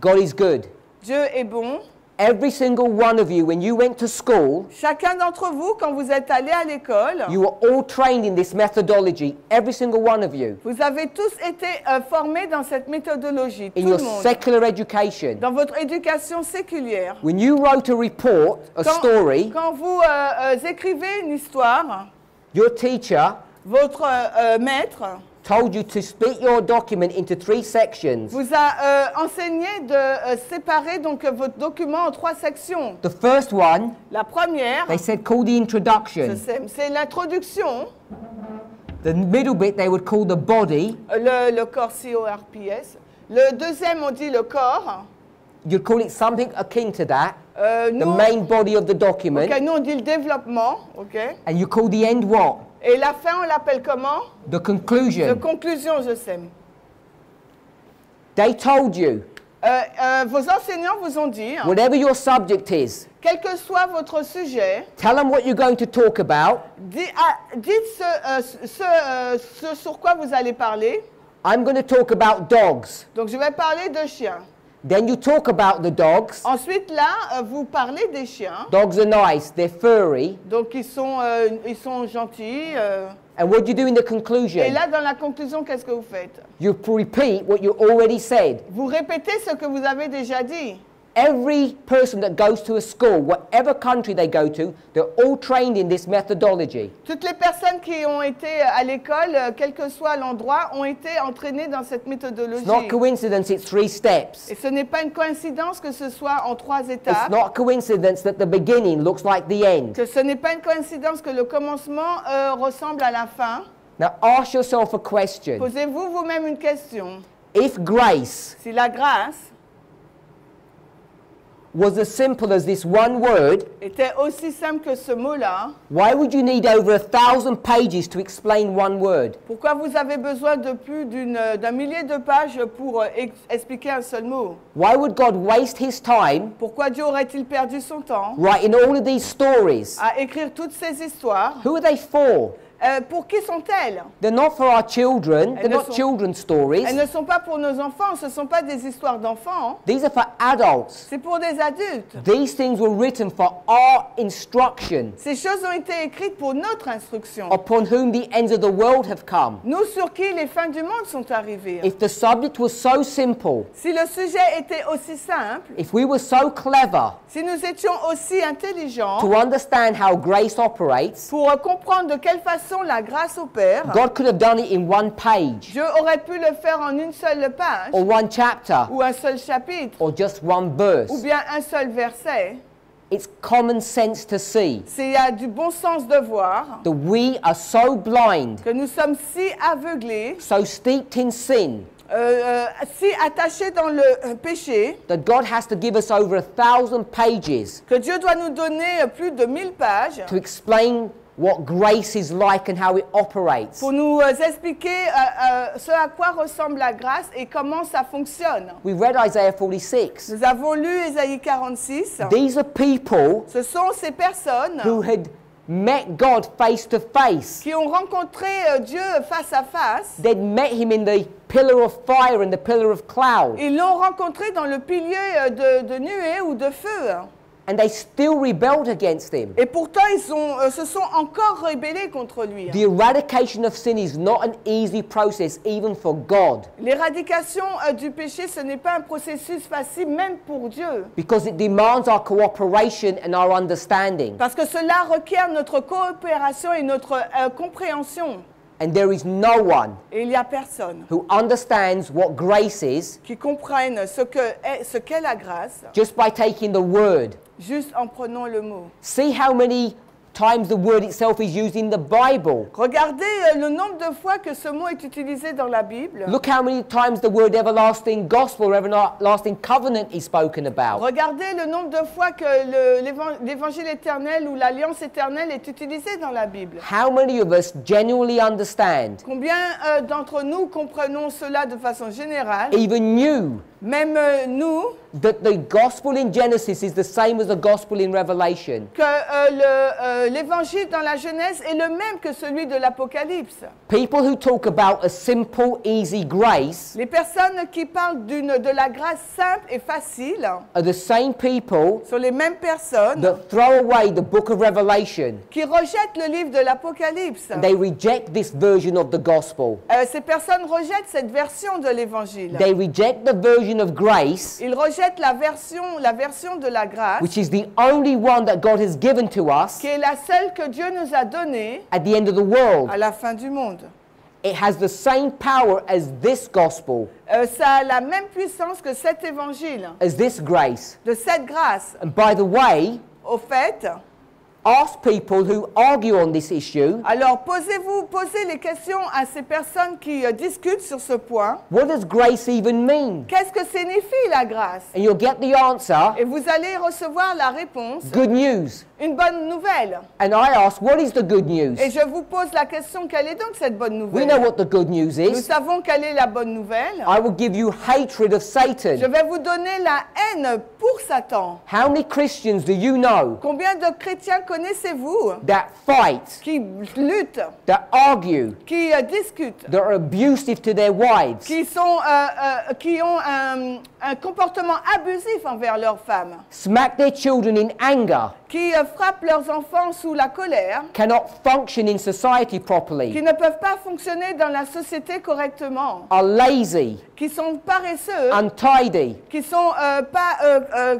God is good. Dieu est bon. Every single one of you, when you went to school, Chacun d'entre vous, quand vous êtes allé à l'école, you were all trained in this methodology. Every single one of you. vous avez tous été euh, formés dans cette méthodologie. Tout In your le monde. secular education. Dans votre éducation séculière. When you wrote a report, a Quand, story, quand vous euh, euh, écrivez une histoire, your teacher votre euh, euh, maître told you to split your document into three sections. vous a euh, enseigné de euh, séparer donc euh, votre document en trois sections. The first one, La première, they said call the introduction. c'est l'introduction, The middle bit they would call the body. euh, le, le corps CORPS. Le deuxième, on dit le corps. You'd call it something akin to that, Euh, the nous, main body of the document. ok, nous, on dit le développement. ok. And you call the end what? Et la fin, on l'appelle comment The conclusion. conclusion, je sais. They told you, Euh, euh, vos enseignants vous ont dit, hein, whatever your subject is, quel que soit votre sujet, tell them what you're going to talk about. Dis- ah, dites ce, euh, ce, euh, ce sur quoi vous allez parler. I'm going to talk about dogs. Donc, je vais parler de chiens. Then you talk about the dogs. Ensuite, là, euh, vous parlez des chiens. Dogs are nice, they're furry. Donc, ils sont, euh, ils sont gentils. euh. And what do you do in the Et conclusion? là, dans la conclusion, qu'est-ce que vous faites? You repeat what you already said. Vous répétez ce que vous avez déjà dit. Every person that goes to a school, whatever country they go to, they're all trained in this methodology. Toutes les personnes qui ont été à l'école, euh, quel que soit l'endroit, ont été entraînées dans cette méthodologie. It's not coincidence, it's three steps. Et ce n'est pas une coïncidence que ce soit en trois It's étapes. not coincidence that the beginning looks like the end. Que ce n'est pas une coïncidence que le commencement euh, ressemble à la fin. Now ask yourself a question. Posez-vous vous-même une question. If grace Si la grâce was as simple as this one word, était aussi simple que ce mot-là, why would you need over a thousand pages to explain one word? pourquoi vous avez besoin de plus d'une- d'un millier de pages pour euh, ex- expliquer un seul mot Why would God waste his time Pourquoi Dieu aurait-il perdu son temps writing all of these stories? à écrire toutes ces histoires Who are they for? Euh, Pour qui sont-elles? They're not for our children. They're Elles ne not sont- children's stories. Elles ne sont pas pour nos enfants, ce ne sont pas des histoires d'enfants, These are for adults. c'est pour des adultes. These things were written for our instruction, Ces choses ont été écrites pour notre instruction. upon whom the ends of the world have come. Nous sur qui les fins du monde sont arrivées. If the subject was so simple, Si le sujet était aussi simple, if we were so clever si nous étions aussi intelligents to understand how grace operates, pour comprendre de quelle façon la grâce opère, God could have done it in one page, Dieu aurait pu le faire en une seule page or one chapter, ou un seul chapitre or just one verse. ou bien un seul verset. It's common sense to see C'est il y a du bon sens de voir that we are so blind, que nous sommes si aveuglés, so steeped in sin, euh, euh, si attachés dans le euh, péché, that God has to give us over a thousand pages que Dieu doit nous donner euh, plus de 1000 pages to explain what grace is like and how it operates. pour nous euh, expliquer euh, euh, ce à quoi ressemble la grâce et comment ça fonctionne. We read Isaiah 46. Nous avons lu Ésaïe 46. These are people Ce sont ces personnes who had met God face to face. qui ont rencontré euh, Dieu face à face. They'd met him in the pillar of fire and the pillar of cloud, Ils l'ont rencontré dans le pilier euh, de, de nuée ou de feu. And they still rebelled against him. Et pourtant, ils ont, euh, se sont encore rébellés contre lui. The eradication of sin is not an easy process, even for God, L'éradication euh, du péché, ce n'est pas un processus facile, même pour Dieu. because it demands our cooperation and our understanding. Parce que cela requiert notre coopération et notre euh, compréhension. And there is no one Et il n'y a personne who understands what grace is qui comprenne ce que est- ce qu'est la grâce just by taking the word. juste en prenant le mot. See how many times the word itself is used in the Bible. Regardez euh, le nombre de fois que ce mot est utilisé dans la Bible. Look how many times the word everlasting gospel or everlasting covenant is spoken about. Regardez le nombre de fois que le- l'évan- l'évangile éternel ou l'alliance éternelle est utilisé dans la Bible. How many of us genuinely understand, Combien euh, d'entre nous comprenons cela de façon générale? even you, Même nous, that the gospel in Genesis is the same as the gospel in Revelation? que euh, le- euh, le- l'évangile dans la Genèse est le même que celui de l'Apocalypse. People who talk about a simple, easy grace Les personnes qui parlent d'une- de la grâce simple et facile are the same people sont les mêmes personnes that throw away the book of Revelation. qui rejettent le livre de l'Apocalypse. They reject this version of the gospel. Euh, ces personnes rejettent cette version de l'évangile. They reject the version of grace, Ils rejettent la version, la version de la grâce, which is the only one that God has given to us qui est la seule que Dieu nous a donnée at the end of the world. à la fin du monde. It has the same power as this gospel, Euh, ça a la même puissance que cet évangile, as this grace. de cette grâce. And by the way, Au fait, ask people who argue on this issue alors posez-vous, posez les questions à ces personnes qui euh, discutent sur ce point. what does grace even mean? Qu'est-ce que signifie la grâce? And you'll get the answer Et vous allez recevoir la réponse, good news. une bonne nouvelle. And I ask, what is the good news? Et je vous pose la question, quelle est donc cette bonne We know nouvelle? what the good news Nous is. savons quelle est la bonne nouvelle. I will give you hatred of Je Satan. vais vous donner la haine pour Satan. How many Christians do you know Combien de chrétiens connaissez-vous? That fight, qui luttent, that argue, qui euh, discutent, that are abusive to their wives, qui, sont, euh, euh, qui ont un, un comportement abusif envers leurs femmes, smack their children in anger, qui euh, frappent leurs enfants sous la colère, cannot function in society qui properly, ne peuvent pas fonctionner dans la société correctement, are lazy, qui sont paresseux, untidy? qui sont euh, pas euh,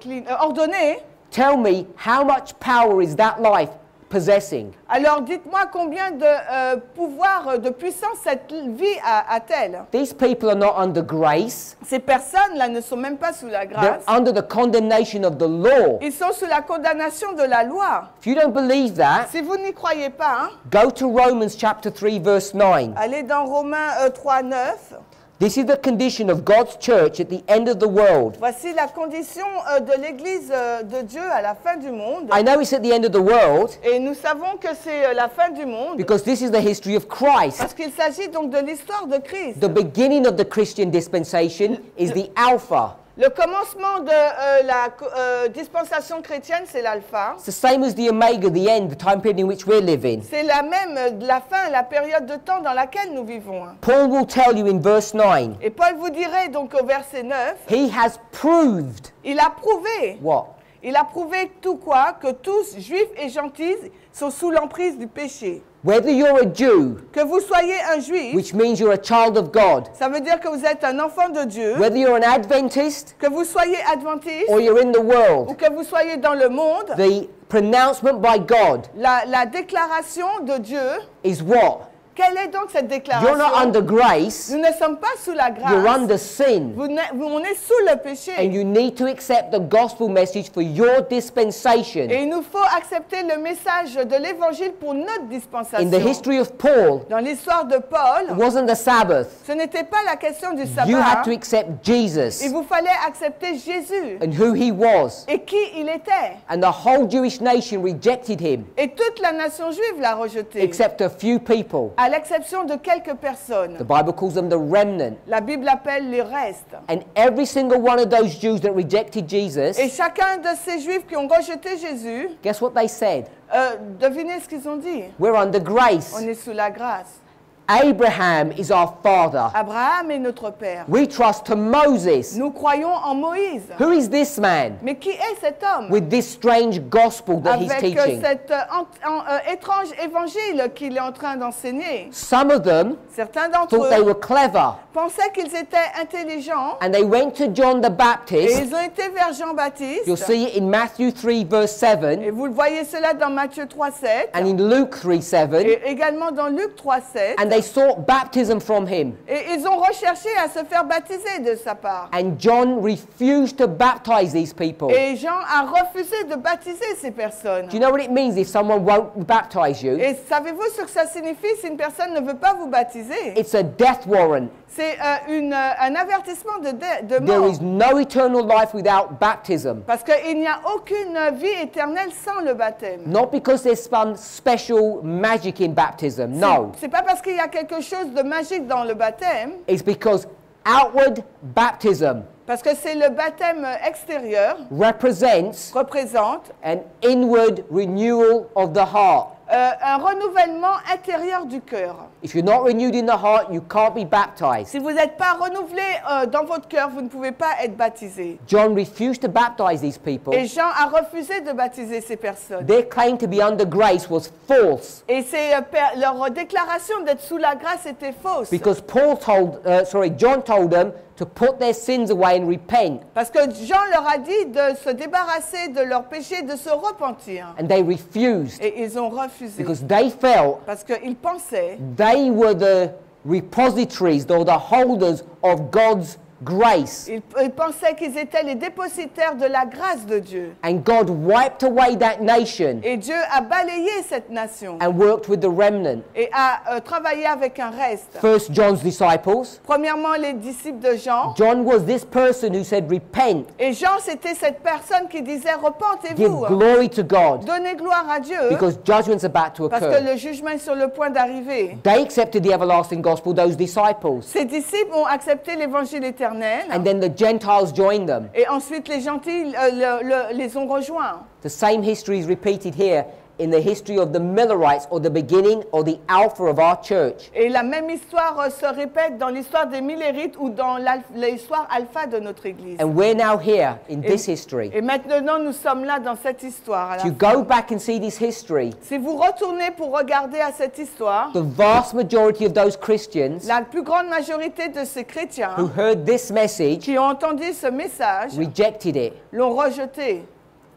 clean- ordonnés. Tell me how much power is that life possessing? Alors dites-moi combien de euh, pouvoir, de puissance cette vie a-t-elle? These people are not under grace, Ces personnes-là ne sont même pas sous la they're grâce. under the condemnation of the law. Ils sont sous la condamnation de la loi. If you don't believe that, Si vous n'y croyez pas, hein, go to Romans chapter 3, verse 9. allez dans Romains euh, 3, 9. This is the condition of God's church at the end of the world. Voici la condition euh, de l'Église euh, de Dieu à la fin du monde. I know it's at the end of the world Et nous savons que c'est euh, la fin du monde because this is the history of Christ. parce qu'il s'agit donc de l'histoire de Christ. The beginning of the Christian dispensation is the Alpha. Le commencement de euh, la euh, dispensation chrétienne, c'est l'alpha. It's the same as the Omega, the end, the time period in which we're living. C'est la même, euh, la fin, la période de temps dans laquelle nous vivons. hein. Paul will tell you in verse 9, Et Paul vous dirait donc au verset 9, he has proved il a prouvé, what? il a prouvé tout quoi? Que tous, juifs et gentils, sont sous l'emprise du péché. Whether you're a Jew, Que vous soyez un juif, which means you're a child of God, ça veut dire que vous êtes un enfant de Dieu, whether you're an Adventist que vous soyez adventiste or you're in the world, ou que vous soyez dans le monde, the pronouncement by God la, la déclaration de Dieu, is what? Quelle est donc cette You're not under grace, Nous ne sommes pas sous la you're grâce, under sin. vous n'êtes- vous- on est sous le péché. And you need to accept the gospel message for your dispensation. Et il nous faut accepter le message de l'évangile pour notre In dispensation. the history of Paul, Dans l'histoire de it Paul, wasn't the Sabbath. ce n'était pas la question du You sabbat. had to accept Jesus Il vous fallait accepter Jésus and who he was. et qui il était. And the whole Jewish nation rejected him, Et toute la nation juive l'a rejeté, except a few people. à l'exception de quelques personnes. The Bible calls them the remnant. La Bible appelle les restes. And every single one of those Jews that rejected Jesus, Et chacun de ces juifs qui ont rejeté Jésus, guess what they said? euh, devinez ce qu'ils ont dit? We're under grace. On est sous la grâce. Abraham is our father. Abraham est notre père. We trust to Moses. Nous croyons en Moïse. Who is this man? Mais qui est cet homme? With this strange gospel that he's avec euh, teaching? cet euh, en- en- euh, étrange évangile qu'il est en train d'enseigner Some of them Certains d'entre thought they eux were clever pensaient qu'ils étaient intelligents and they went to John the et Baptist. ils ont été vers Jean-Baptiste. You'll see it in Matthew 3, verse Et 7, vous le voyez cela dans Matthieu 3, 7 and in Luke 3, 7, et également dans Luc 3, 7. and they sought baptism from him. Et ils ont recherché à se faire baptiser de sa part. And John refused to baptize these people. Et Jean a refusé de baptiser ces personnes. Do you know what it means if someone won't baptize you? Et savez-vous ce que ça signifie si une personne ne veut pas vous baptiser? It's a death warrant. C'est euh, une, euh, un avertissement de, de There mort. is no eternal life without baptism. Parce qu'il n'y a aucune vie éternelle sans le baptême. Not because there's some special magic in baptism. No. C'est pas parce qu'il y a quelque chose de magique dans le baptême, It's because outward baptism Parce que c'est le baptême extérieur, represents représente an inward renewal of the heart. Euh, un renouvellement intérieur du cœur. If you're not renewed in the heart, you can't be baptized. Si vous n'êtes pas renouvelé euh, dans votre cœur, vous ne pouvez pas être baptisé. John refused to baptize these people. Et Jean a refusé de baptiser ces personnes. Their claim to be under grace was false Et c'est, euh, per- leur déclaration d'être sous la grâce était fausse. because Paul told, uh, sorry, John told them to put their sins away and repent, Parce que Jean leur a dit de se débarrasser de leurs péchés, de se repentir. and they refused Et ils ont refusé. because they felt Parce qu'ils pensaient they were the repositories or the holders of God's grace. Ils, ils pensaient qu'ils étaient les dépositaires de la grâce de Dieu. And God wiped away that nation Et Dieu a balayé cette nation and worked with the remnant. et a euh, travaillé avec un reste. First, John's disciples. Premièrement, les disciples de Jean. John was this person who said, Repent, Et Jean, c'était cette personne qui disait give Repentez-vous, glory to God, donnez gloire à Dieu, because judgment's about to parce que occur. le jugement est sur le point d'arriver. They accepted the everlasting gospel, those disciples. Ces disciples ont accepté l'évangile éternel. And then the Gentiles joined them. Et ensuite, les gentils euh, le- le- les ont rejoints. The same history is repeated here in the history of the Millerites, or the beginning or the alpha of our church. Et la même histoire euh, se répète dans l'histoire des Millérites ou dans l'histoire alpha de notre Église. And we're now here in this history. Et maintenant, nous sommes là dans cette histoire. go back and see this history, Si vous retournez pour regarder à cette histoire, the vast majority of those Christians la plus grande majorité de ces chrétiens who heard this message qui ont entendu ce message rejected it, l'ont rejeté.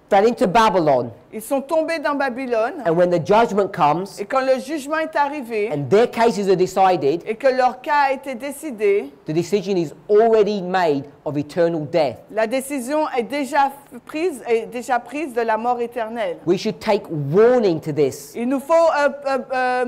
Fell into Babylon, Ils sont tombés dans Babylone and when the judgment comes et quand le jugement est arrivé and their cases are decided, et que leur cas a été décidé, the decision is already made of eternal death. la décision est déjà f- prise, est déjà prise de la mort éternelle. We should take warning to this. Il nous faut euh, euh, euh,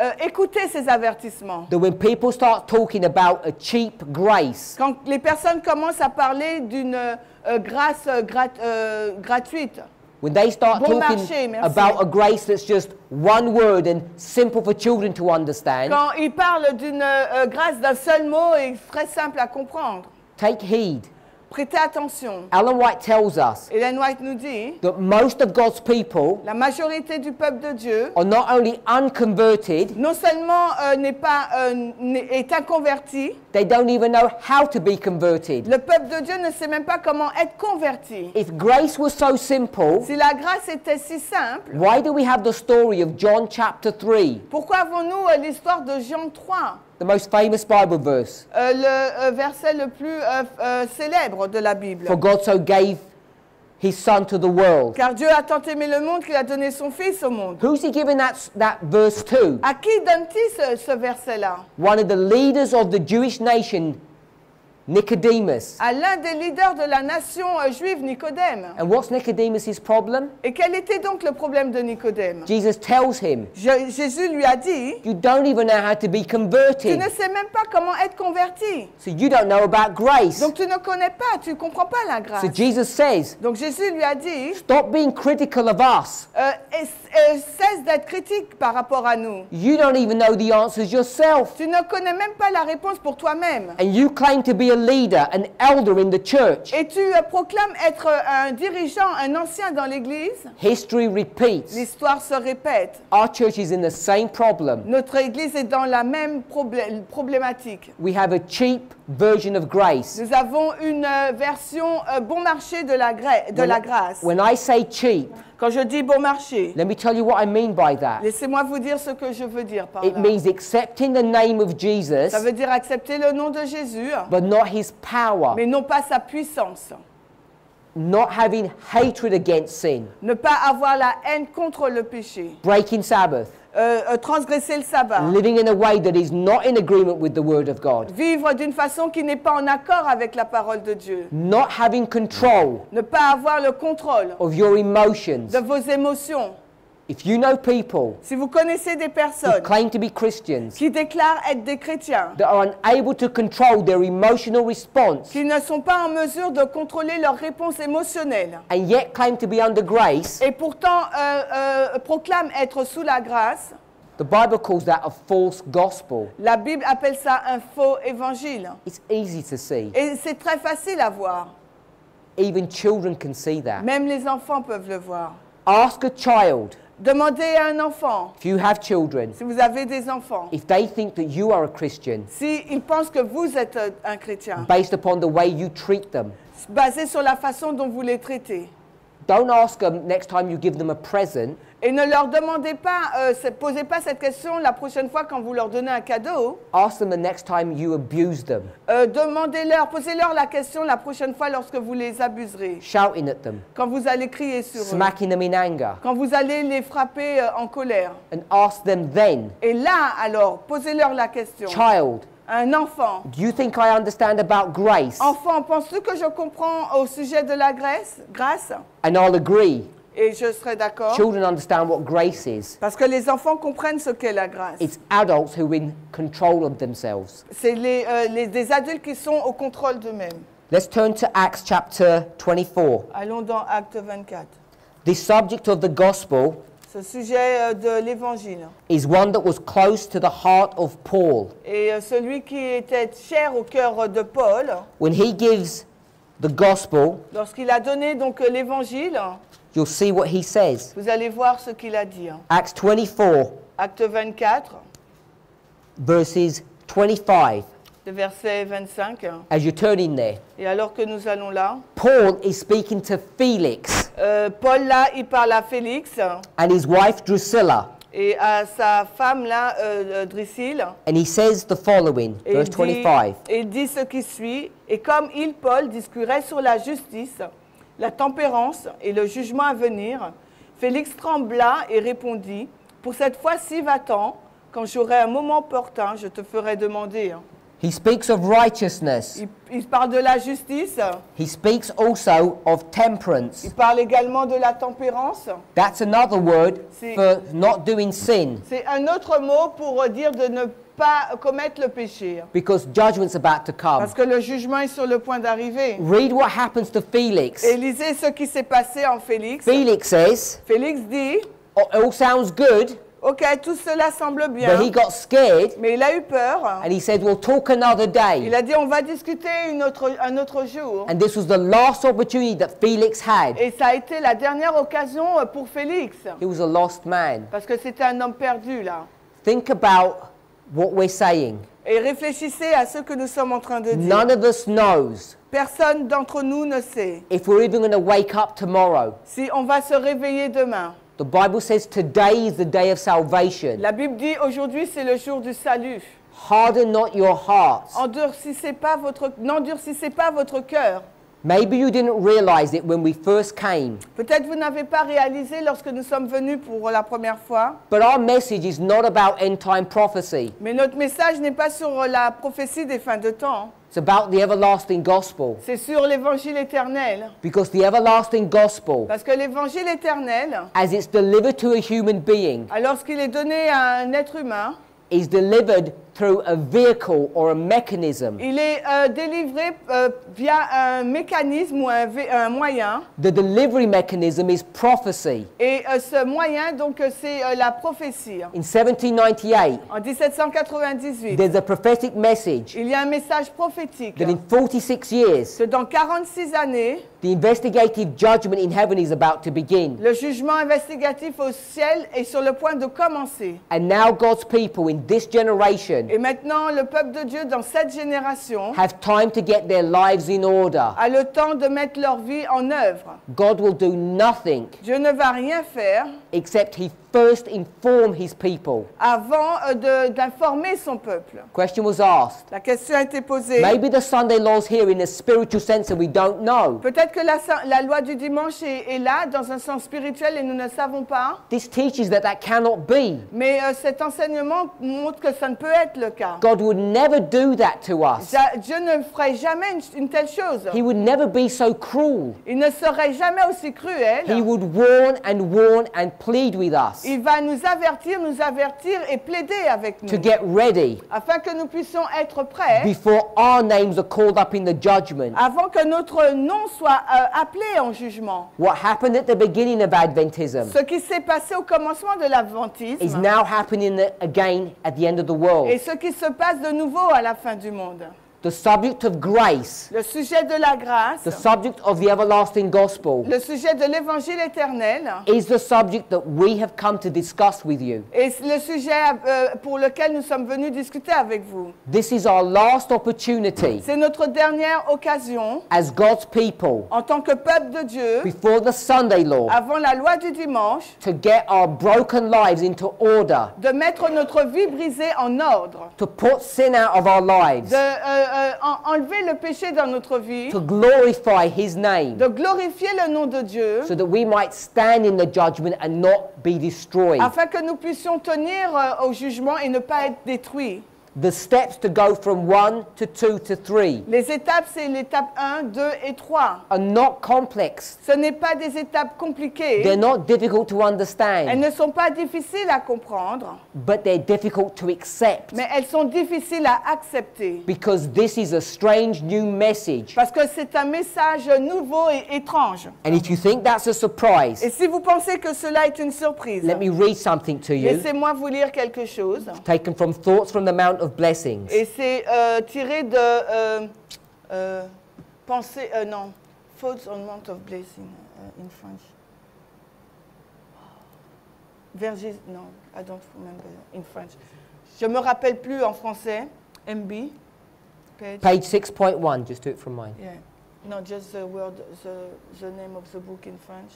euh, écouter ces avertissements. That when people start talking about a cheap grace, Quand les personnes commencent à parler d'une euh, grâce euh, grat- euh, gratuite, when they start Bon talking marché, merci. about a grace that's just one word and simple for children to understand, quand ils parlent d'une euh, grâce d'un seul mot et très simple à comprendre, take heed. Prêtez attention. Alan White tells us Hélène White nous dit, that most of God's people la majorité du peuple de Dieu are not only unconverted, non seulement euh, n'est pas euh, est inconverti, they don't even know how to be converted. le peuple de Dieu ne sait même pas comment être converti. If grace was so simple, Si la grâce était si simple, why do we have the story of John chapter 3, pourquoi avons-nous euh, l'histoire de Jean 3 the most famous Bible verse? Euh, le euh, verset le plus euh, euh, célèbre de la Bible. For God so gave his son to the world. Car Dieu a tant aimé le monde qu'il a donné son Fils au monde. Who's he giving that, that verse to? À qui donne-t-il ce, ce verset-là One of the leaders of the Jewish nation, Nicodemus. À l'un des leaders de la nation euh, juive, Nicodème. And what's Nicodemus' problem? Et quel était donc le problème de Nicodème? Jesus tells him, Je- Jésus lui a dit, You don't even know how to be tu converted. ne sais même pas comment être converti. So you don't know about grace. Donc tu ne connais pas, tu ne comprends pas la grâce. So Jesus says, Donc Jésus lui a dit, Stop being critical of us. euh, et- et cesse d'être critique par rapport à nous. You don't even know the answers yourself. Tu ne connais même pas la réponse pour toi-même. And you claim to be a leader, an elder in the church. Et tu euh, proclames être euh, un dirigeant, un ancien dans l'Église? History repeats. L'histoire se répète. Our church is in the same problem. Notre Église est dans la même problé- problématique. We have a cheap version of grace. Nous avons une euh, version euh, bon marché de la, gra- de la grâce. When I say cheap, Quand je dis bon marché, let me tell you what I mean by that. laissez-moi vous dire ce que je veux dire par It là. means accepting the name of Jesus, Ça veut dire accepter le nom de Jésus, but not his power, mais non pas sa puissance. not having hatred against sin, Ne pas avoir la haine contre le péché. breaking Sabbath, Euh, euh, transgresser le sabbat. living in a way that is not in agreement with the Word of God, Vivre d'une façon qui n'est pas en accord avec la parole de Dieu. not having control Ne pas avoir le contrôle of your emotions. de vos émotions. If you know people Si vous connaissez des personnes claim to be Christians qui déclarent être des chrétiens, that are unable to control their emotional response qui ne sont pas en mesure de contrôler leur réponse émotionnelle, and yet claim to be under grace, et pourtant euh, euh, proclament être sous la grâce, The Bible calls that a false gospel. La Bible appelle ça un faux évangile. It's easy to see. Et c'est très facile à voir. Even children can see that. Même les enfants peuvent le voir. Ask a child, Demandez à un enfant, if you have children, si vous avez des enfants, if they think that you are a Christian s'ils pensent que vous êtes un chrétien, based upon the way you treat them, basé sur la façon dont vous les traitez. don't ask them next time you give them a present, Et ne leur demandez pas, euh, posez pas cette question la prochaine fois quand vous leur donnez un cadeau. ask them the next time you abuse them, Euh, Demandez-leur, posez-leur la question la prochaine fois lorsque vous les abuserez. shouting at them, Quand vous allez crier sur eux. smacking them in anger, Quand vous allez les frapper euh, en colère. and ask them then, Et là, alors, posez-leur la question. child, Un enfant. do you think I understand about grace? Enfant, penses-tu que je comprends au sujet de la grâce, grâce? And I'll agree. Et je serai d'accord. Children understand what grace is. Parce que les enfants comprennent ce qu'est la grâce. It's adults who are in control of themselves. C'est les, euh, les- des adultes qui sont au contrôle d'eux-mêmes. Let's turn to Acts chapter 24. Allons dans Acte 24. The subject of the gospel Ce sujet euh, de l'évangile. is one that was close to the heart of Paul. Et euh, celui qui était cher au cœur de Paul, When he gives the gospel, lorsqu'il a donné donc euh, l'évangile, you'll see what he says. vous allez voir ce qu'il a dit. Acts 24, Acte 24, verses 25. le verset 25. As you're turning there, Et alors que nous allons là, Paul is speaking to Felix euh, Paul là, il parle à Félix and his wife Drusilla, et à sa femme là, euh, euh, Drusille. and he says the following, Et verse il, dit, 25. et il dit ce qui suit. Et comme il, Paul, discourait sur la justice, la tempérance et le jugement à venir, Félix trembla et répondit Pour cette fois-ci, va-t'en. Quand j'aurai un moment opportun, je te ferai demander. He speaks of righteousness. Il, il parle de la justice. He speaks also of temperance. Il parle également de la tempérance. That's another word for not doing sin C'est un autre mot pour dire de ne pas commettre le péché. because judgment's about to come. Parce que le jugement est sur le point d'arriver. Read what happens to Felix. Et lisez ce qui s'est passé en Félix. Felix says, Félix dit, "Oh, it all sounds good, ok, tout cela semble but bien, he got scared mais il a eu peur. and he said, we'll talk another Il day. a dit, on va discuter une autre, un autre jour. And this was the last opportunity that Felix had. Et ça a été la dernière occasion euh, pour Félix, He was a lost man. parce que c'était un homme perdu là. Think about what we're saying. Et réfléchissez à ce que nous sommes en train de dire. None of us knows Personne d'entre nous ne sait if we're even going to wake up tomorrow. si on va se réveiller demain. The Bible says today is the day of salvation. La Bible dit, aujourd'hui c'est le jour du salut. Harden not your hearts. Endurcissez pas votre, n'endurcissez pas votre cœur. Maybe you didn't realize it when we first came, Peut-être vous n'avez pas réalisé lorsque nous sommes venus pour la première fois, but our message is not about end time prophecy. mais notre message n'est pas sur la prophétie des fins de temps, It's about the everlasting gospel. c'est sur l'évangile éternel. Because the everlasting gospel, Parce que l'évangile éternel, as it's delivered to a human being, alors qu'il est donné à un être humain, is delivered through a vehicle or a mechanism. il est euh, délivré euh, via un mécanisme ou un, vé- un moyen. The delivery mechanism is prophecy. Et euh, ce moyen, donc, euh, c'est euh, la prophétie. In 1798, En 1798, there's a prophetic message il y a un message prophétique that in 46 years, que dans 46 années, the investigative judgment in heaven is about to begin. le jugement investigatif au ciel est sur le point de commencer. And now God's people in this generation Et maintenant, le peuple de Dieu dans cette génération have time to get their lives in order. a le temps de mettre leur vie en œuvre. God will do nothing Dieu ne va rien faire except he first inform his people. avant euh, d'informer son peuple. Question was asked. La question a été posée. Maybe the Sunday laws here in a spiritual sense and we don't know. Peut-être que la, la loi du dimanche est, est là dans un sens spirituel et nous ne savons pas. This teaches that that cannot be. Mais euh, cet enseignement montre que ça ne peut être le cas. God would never do that to us. Ja- Dieu ne ferait jamais une, une telle chose. He would never be so cruel. Il ne serait jamais aussi He cruel. would warn and warn and plead with us. us Il va nous avertir, nous avertir et plaider avec nous. to get ready Afin que nous puissions être prêts before our names are called up in the judgment. avant que notre nom soit euh, appelé en jugement. What happened at the beginning of Adventism Ce qui s'est passé au commencement de is l'Adventisme now happening again at the end of the world. et ce qui se passe de nouveau à la fin du monde. The subject of grace, Le sujet de la grâce, the subject of the everlasting gospel, le sujet de l'évangile éternel. Is the subject that we have come to discuss with you. et le sujet euh, pour lequel nous sommes venus discuter avec vous. This is our last opportunity C'est notre dernière occasion as God's people en tant que peuple de Dieu, before the Sunday law avant la loi du dimanche, to get our broken lives into order, de mettre notre vie brisée en ordre, to put sin out of our lives, de euh, enlever le péché dans notre vie, to glorify His name, de glorifier le nom de Dieu, so that we might stand in the judgment and not be destroyed. afin que nous puissions tenir euh, au jugement et ne pas être détruits. The steps to go from 1 to 2 to 3 Les étapes, c'est l'étape 1, 2 et 3. are not complex. Ce n'est pas des étapes compliquées. They're not difficult to Elles understand, ne sont pas difficiles à comprendre, but they're difficult to accept mais elles sont difficiles à accepter. because this is a strange new message. Parce que c'est un message nouveau et étrange. And if you think that's a Et surprise, si vous pensez que cela est une surprise, let me read something to you laissez-moi vous lire quelque chose. taken from Thoughts from the Mount of Blessings. Et c'est euh, tiré de euh, euh, Pensée, euh, non, Thoughts on Mount of Blessing in French. Vergis, non, I don't remember in French. Je me rappelle plus en français. MB. Page. Page 6.1, just do it from mine. Yeah. No, just the word, the, the name of the book in French.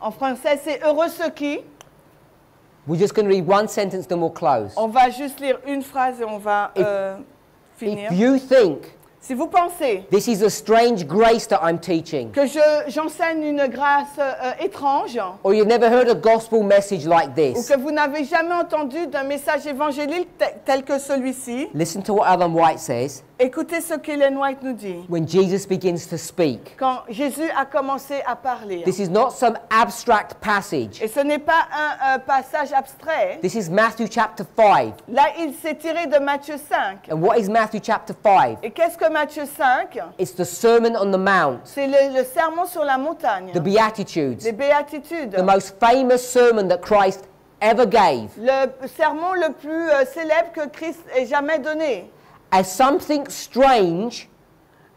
En français, c'est Heureux ceux qui. We're just going to read one sentence, then we'll close. On va juste lire une phrase et on va If- euh, finir. If you think Si vous pensez this is a strange grace that I'm teaching, que je, j'enseigne une grâce euh, étrange or you've never heard a gospel message like ou this, que vous n'avez jamais entendu d'un message évangélique te- tel que celui-ci, listen to what Ellen White says écoutez ce qu'Hélène White nous dit. when Jesus begins to speak. Quand Jésus a commencé à parler, This is not some abstract passage. et ce n'est pas un, un passage abstrait, This is Matthew chapter 5. là il s'est tiré de Matthieu 5. And what is Matthew chapter 5? Et qu'est-ce que Matthieu 5 It's the Sermon on the Mount, C'est le, le sermon sur la montagne, the Beatitudes, les béatitudes, the most famous sermon that Christ ever gave. le sermon le plus euh, célèbre que Christ ait jamais donné. As something strange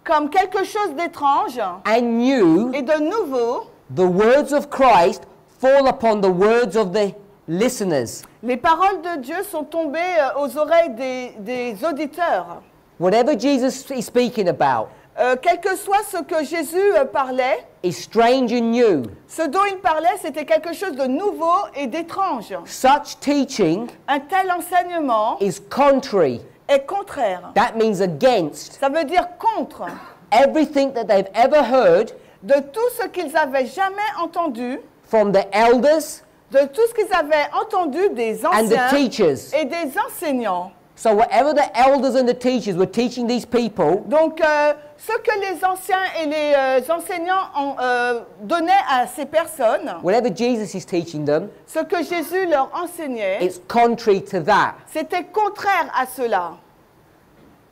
Comme quelque chose d'étrange and new, et de nouveau, the words of Christ fall upon the words of the listeners. les paroles de Dieu sont tombées euh, aux oreilles des, des auditeurs. Whatever Jesus is speaking about Euh, quel que soit ce que Jésus euh, parlait, is strange and new. ce dont il parlait, c'était quelque chose de nouveau et d'étrange. Such teaching Un tel enseignement is contrary. Est contraire. That means against Ça veut dire contre everything that they've ever heard de tout ce qu'ils avaient jamais entendu, from the elders de tout ce qu'ils avaient entendu des and the anciens teachers. et des enseignants. So, whatever the elders and the teachers were teaching these people, Donc, euh, ce que les anciens et les euh, enseignants ont euh, donné à ces personnes, whatever Jesus is teaching them, ce que Jésus leur enseignait, it's contrary to that. c'était contraire à cela.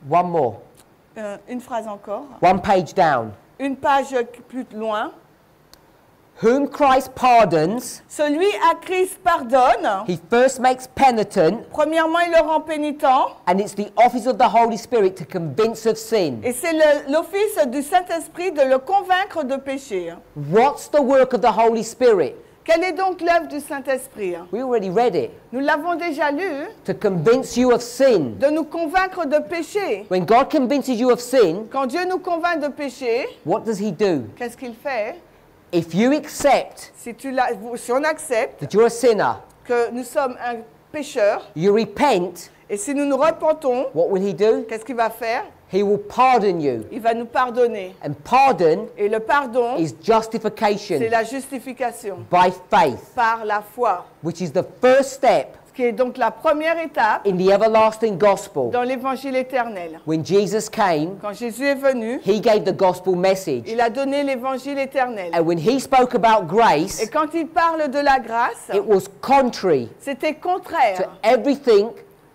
One more, Euh, une phrase encore. one page down. Une page plus loin. Whom Christ pardons, Celui à Christ pardonne. he first makes penitent, Premièrement, il le rend pénitent. and it's the office of the Holy Spirit to convince of sin. Et c'est l'office du Saint-Esprit de le convaincre de péché. What's the work of the Holy Spirit? Quelle est donc l'œuvre du Saint-Esprit? We already read it. Nous l'avons déjà lu, To convince you of sin. de nous convaincre de péché. When God convinces you of sin, Quand Dieu nous convainc de péché, what does he do? qu'est-ce qu'il fait? If you accept si, tu l'as- si on accepte that you're a sinner, que nous sommes un pécheur, you repent, et si nous nous repentons, what will he do? qu'est-ce qu'il va faire He will pardon you. Il va nous pardonner. And pardon Et le pardon, is justification c'est la justification by faith, par la foi, which is the first step qui est donc la première étape in the everlasting gospel. dans l'évangile éternel. When Jesus came, Quand Jésus est venu, he gave the gospel message. il a donné l'évangile éternel. And when he spoke about Et grace, quand il parle de la grâce, it was contrary c'était to contraire everything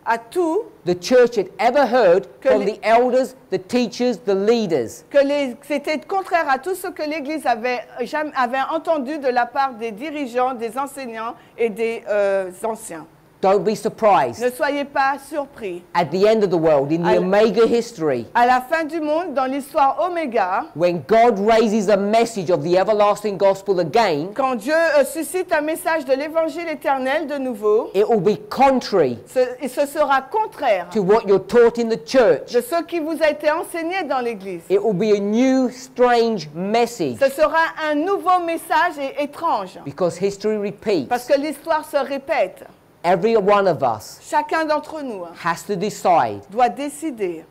à tout the church had ever heard from les- the elders, the teachers, the leaders. que les- c'était contraire à tout ce que l'Église avait, jamais- avait entendu de la part des dirigeants, des enseignants et des euh, anciens. Don't be surprised. Ne soyez pas surpris. At the end of the world, in the Al- Omega history, À la fin du monde, dans l'histoire Oméga, when God raises a message of the everlasting gospel again, quand Dieu euh, suscite un message de l'évangile éternel de nouveau, it will be contrary ce, et ce sera contraire to what you're taught in the church. de ce qui vous a été enseigné dans l'Église. It will be a new, strange message Ce sera un nouveau message et étrange, because history repeats. parce que l'histoire se répète. Every one of us Chacun d'entre nous has to decide doit décider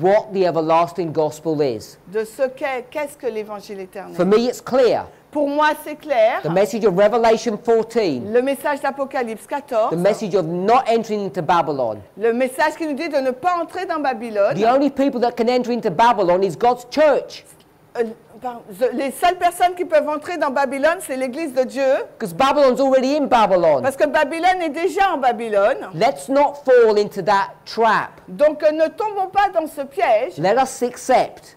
what the everlasting gospel is. de ce qu'est qu'est-ce que l'évangile For me, it's clear. Pour moi, c'est clair. The message of Revelation 14, Le message d'Apocalypse 14, the message of not entering into Babylon. le message qui nous dit de ne pas entrer dans Babylone. The only people that can enter into Babylon is God's church. Euh, Les seules personnes qui peuvent entrer dans Babylone, c'est l'Église de Dieu, Because Babylon's already in Babylon. parce que Babylone est déjà en Babylone. Let's not fall into that trap. Donc euh, ne tombons pas dans ce piège. Let us accept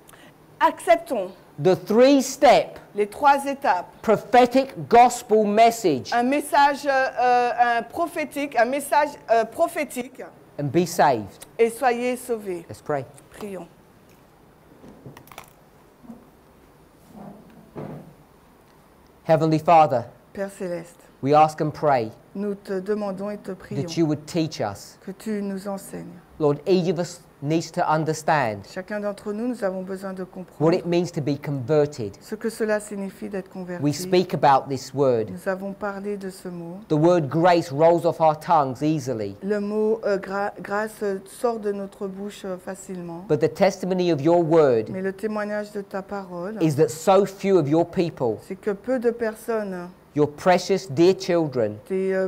Acceptons the three step les trois étapes. prophetic gospel message Un message euh, euh, un prophétique, un message euh, prophétique, and be saved. et soyez sauvés. Let's pray. Prions. Heavenly Father, Père céleste, we ask and pray nous te demandons et te prions that you would teach us. que tu nous enseignes. Lord, each of us needs to understand Chacun d'entre nous, nous avons besoin de what comprendre it means to be converted. ce que cela signifie d'être converti. We speak about this word. Nous avons parlé de ce mot. The word grace rolls off our tongues easily. Le mot euh, gra- grâce euh, sort de notre bouche euh, facilement. But the testimony of your word Mais le témoignage de ta parole, is that so few of your people, c'est que peu de personnes, your precious, dear children, tes, euh,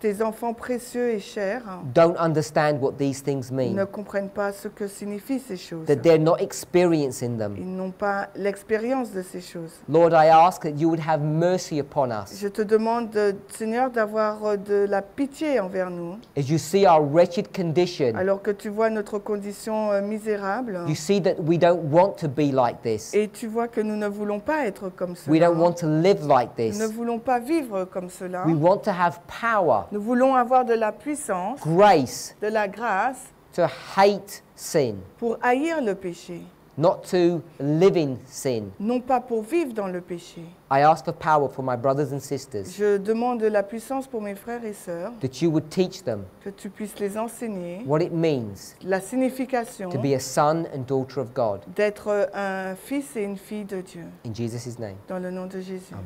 tes enfants précieux et chers, don't understand what these things ne mean, comprennent pas ce que signifient ces choses. that they're not experiencing them. Ils n'ont pas l'expérience de ces choses. Lord, I ask that you would have mercy upon us Je te demande, de- Seigneur, d'avoir euh, de la pitié envers nous, as you see our wretched condition. alors que tu vois notre condition euh, misérable, You see that we don't want to be like this. et tu vois que nous ne voulons pas être comme We cela. don't want to live like Nous this. ne voulons pas vivre comme cela. We want to have power, Nous voulons avoir de la puissance, grace de la grâce to hate sin, pour haïr le péché, not to live in sin. non pas pour vivre dans le péché. I ask for power for my brothers and sisters, Je demande de la puissance pour mes frères et sœurs, that you would teach them que tu puisses les enseigner what it means la signification to be a son and daughter of God. d'être un fils et une fille de Dieu. In Jesus' name, Dans le nom de Jésus. amen.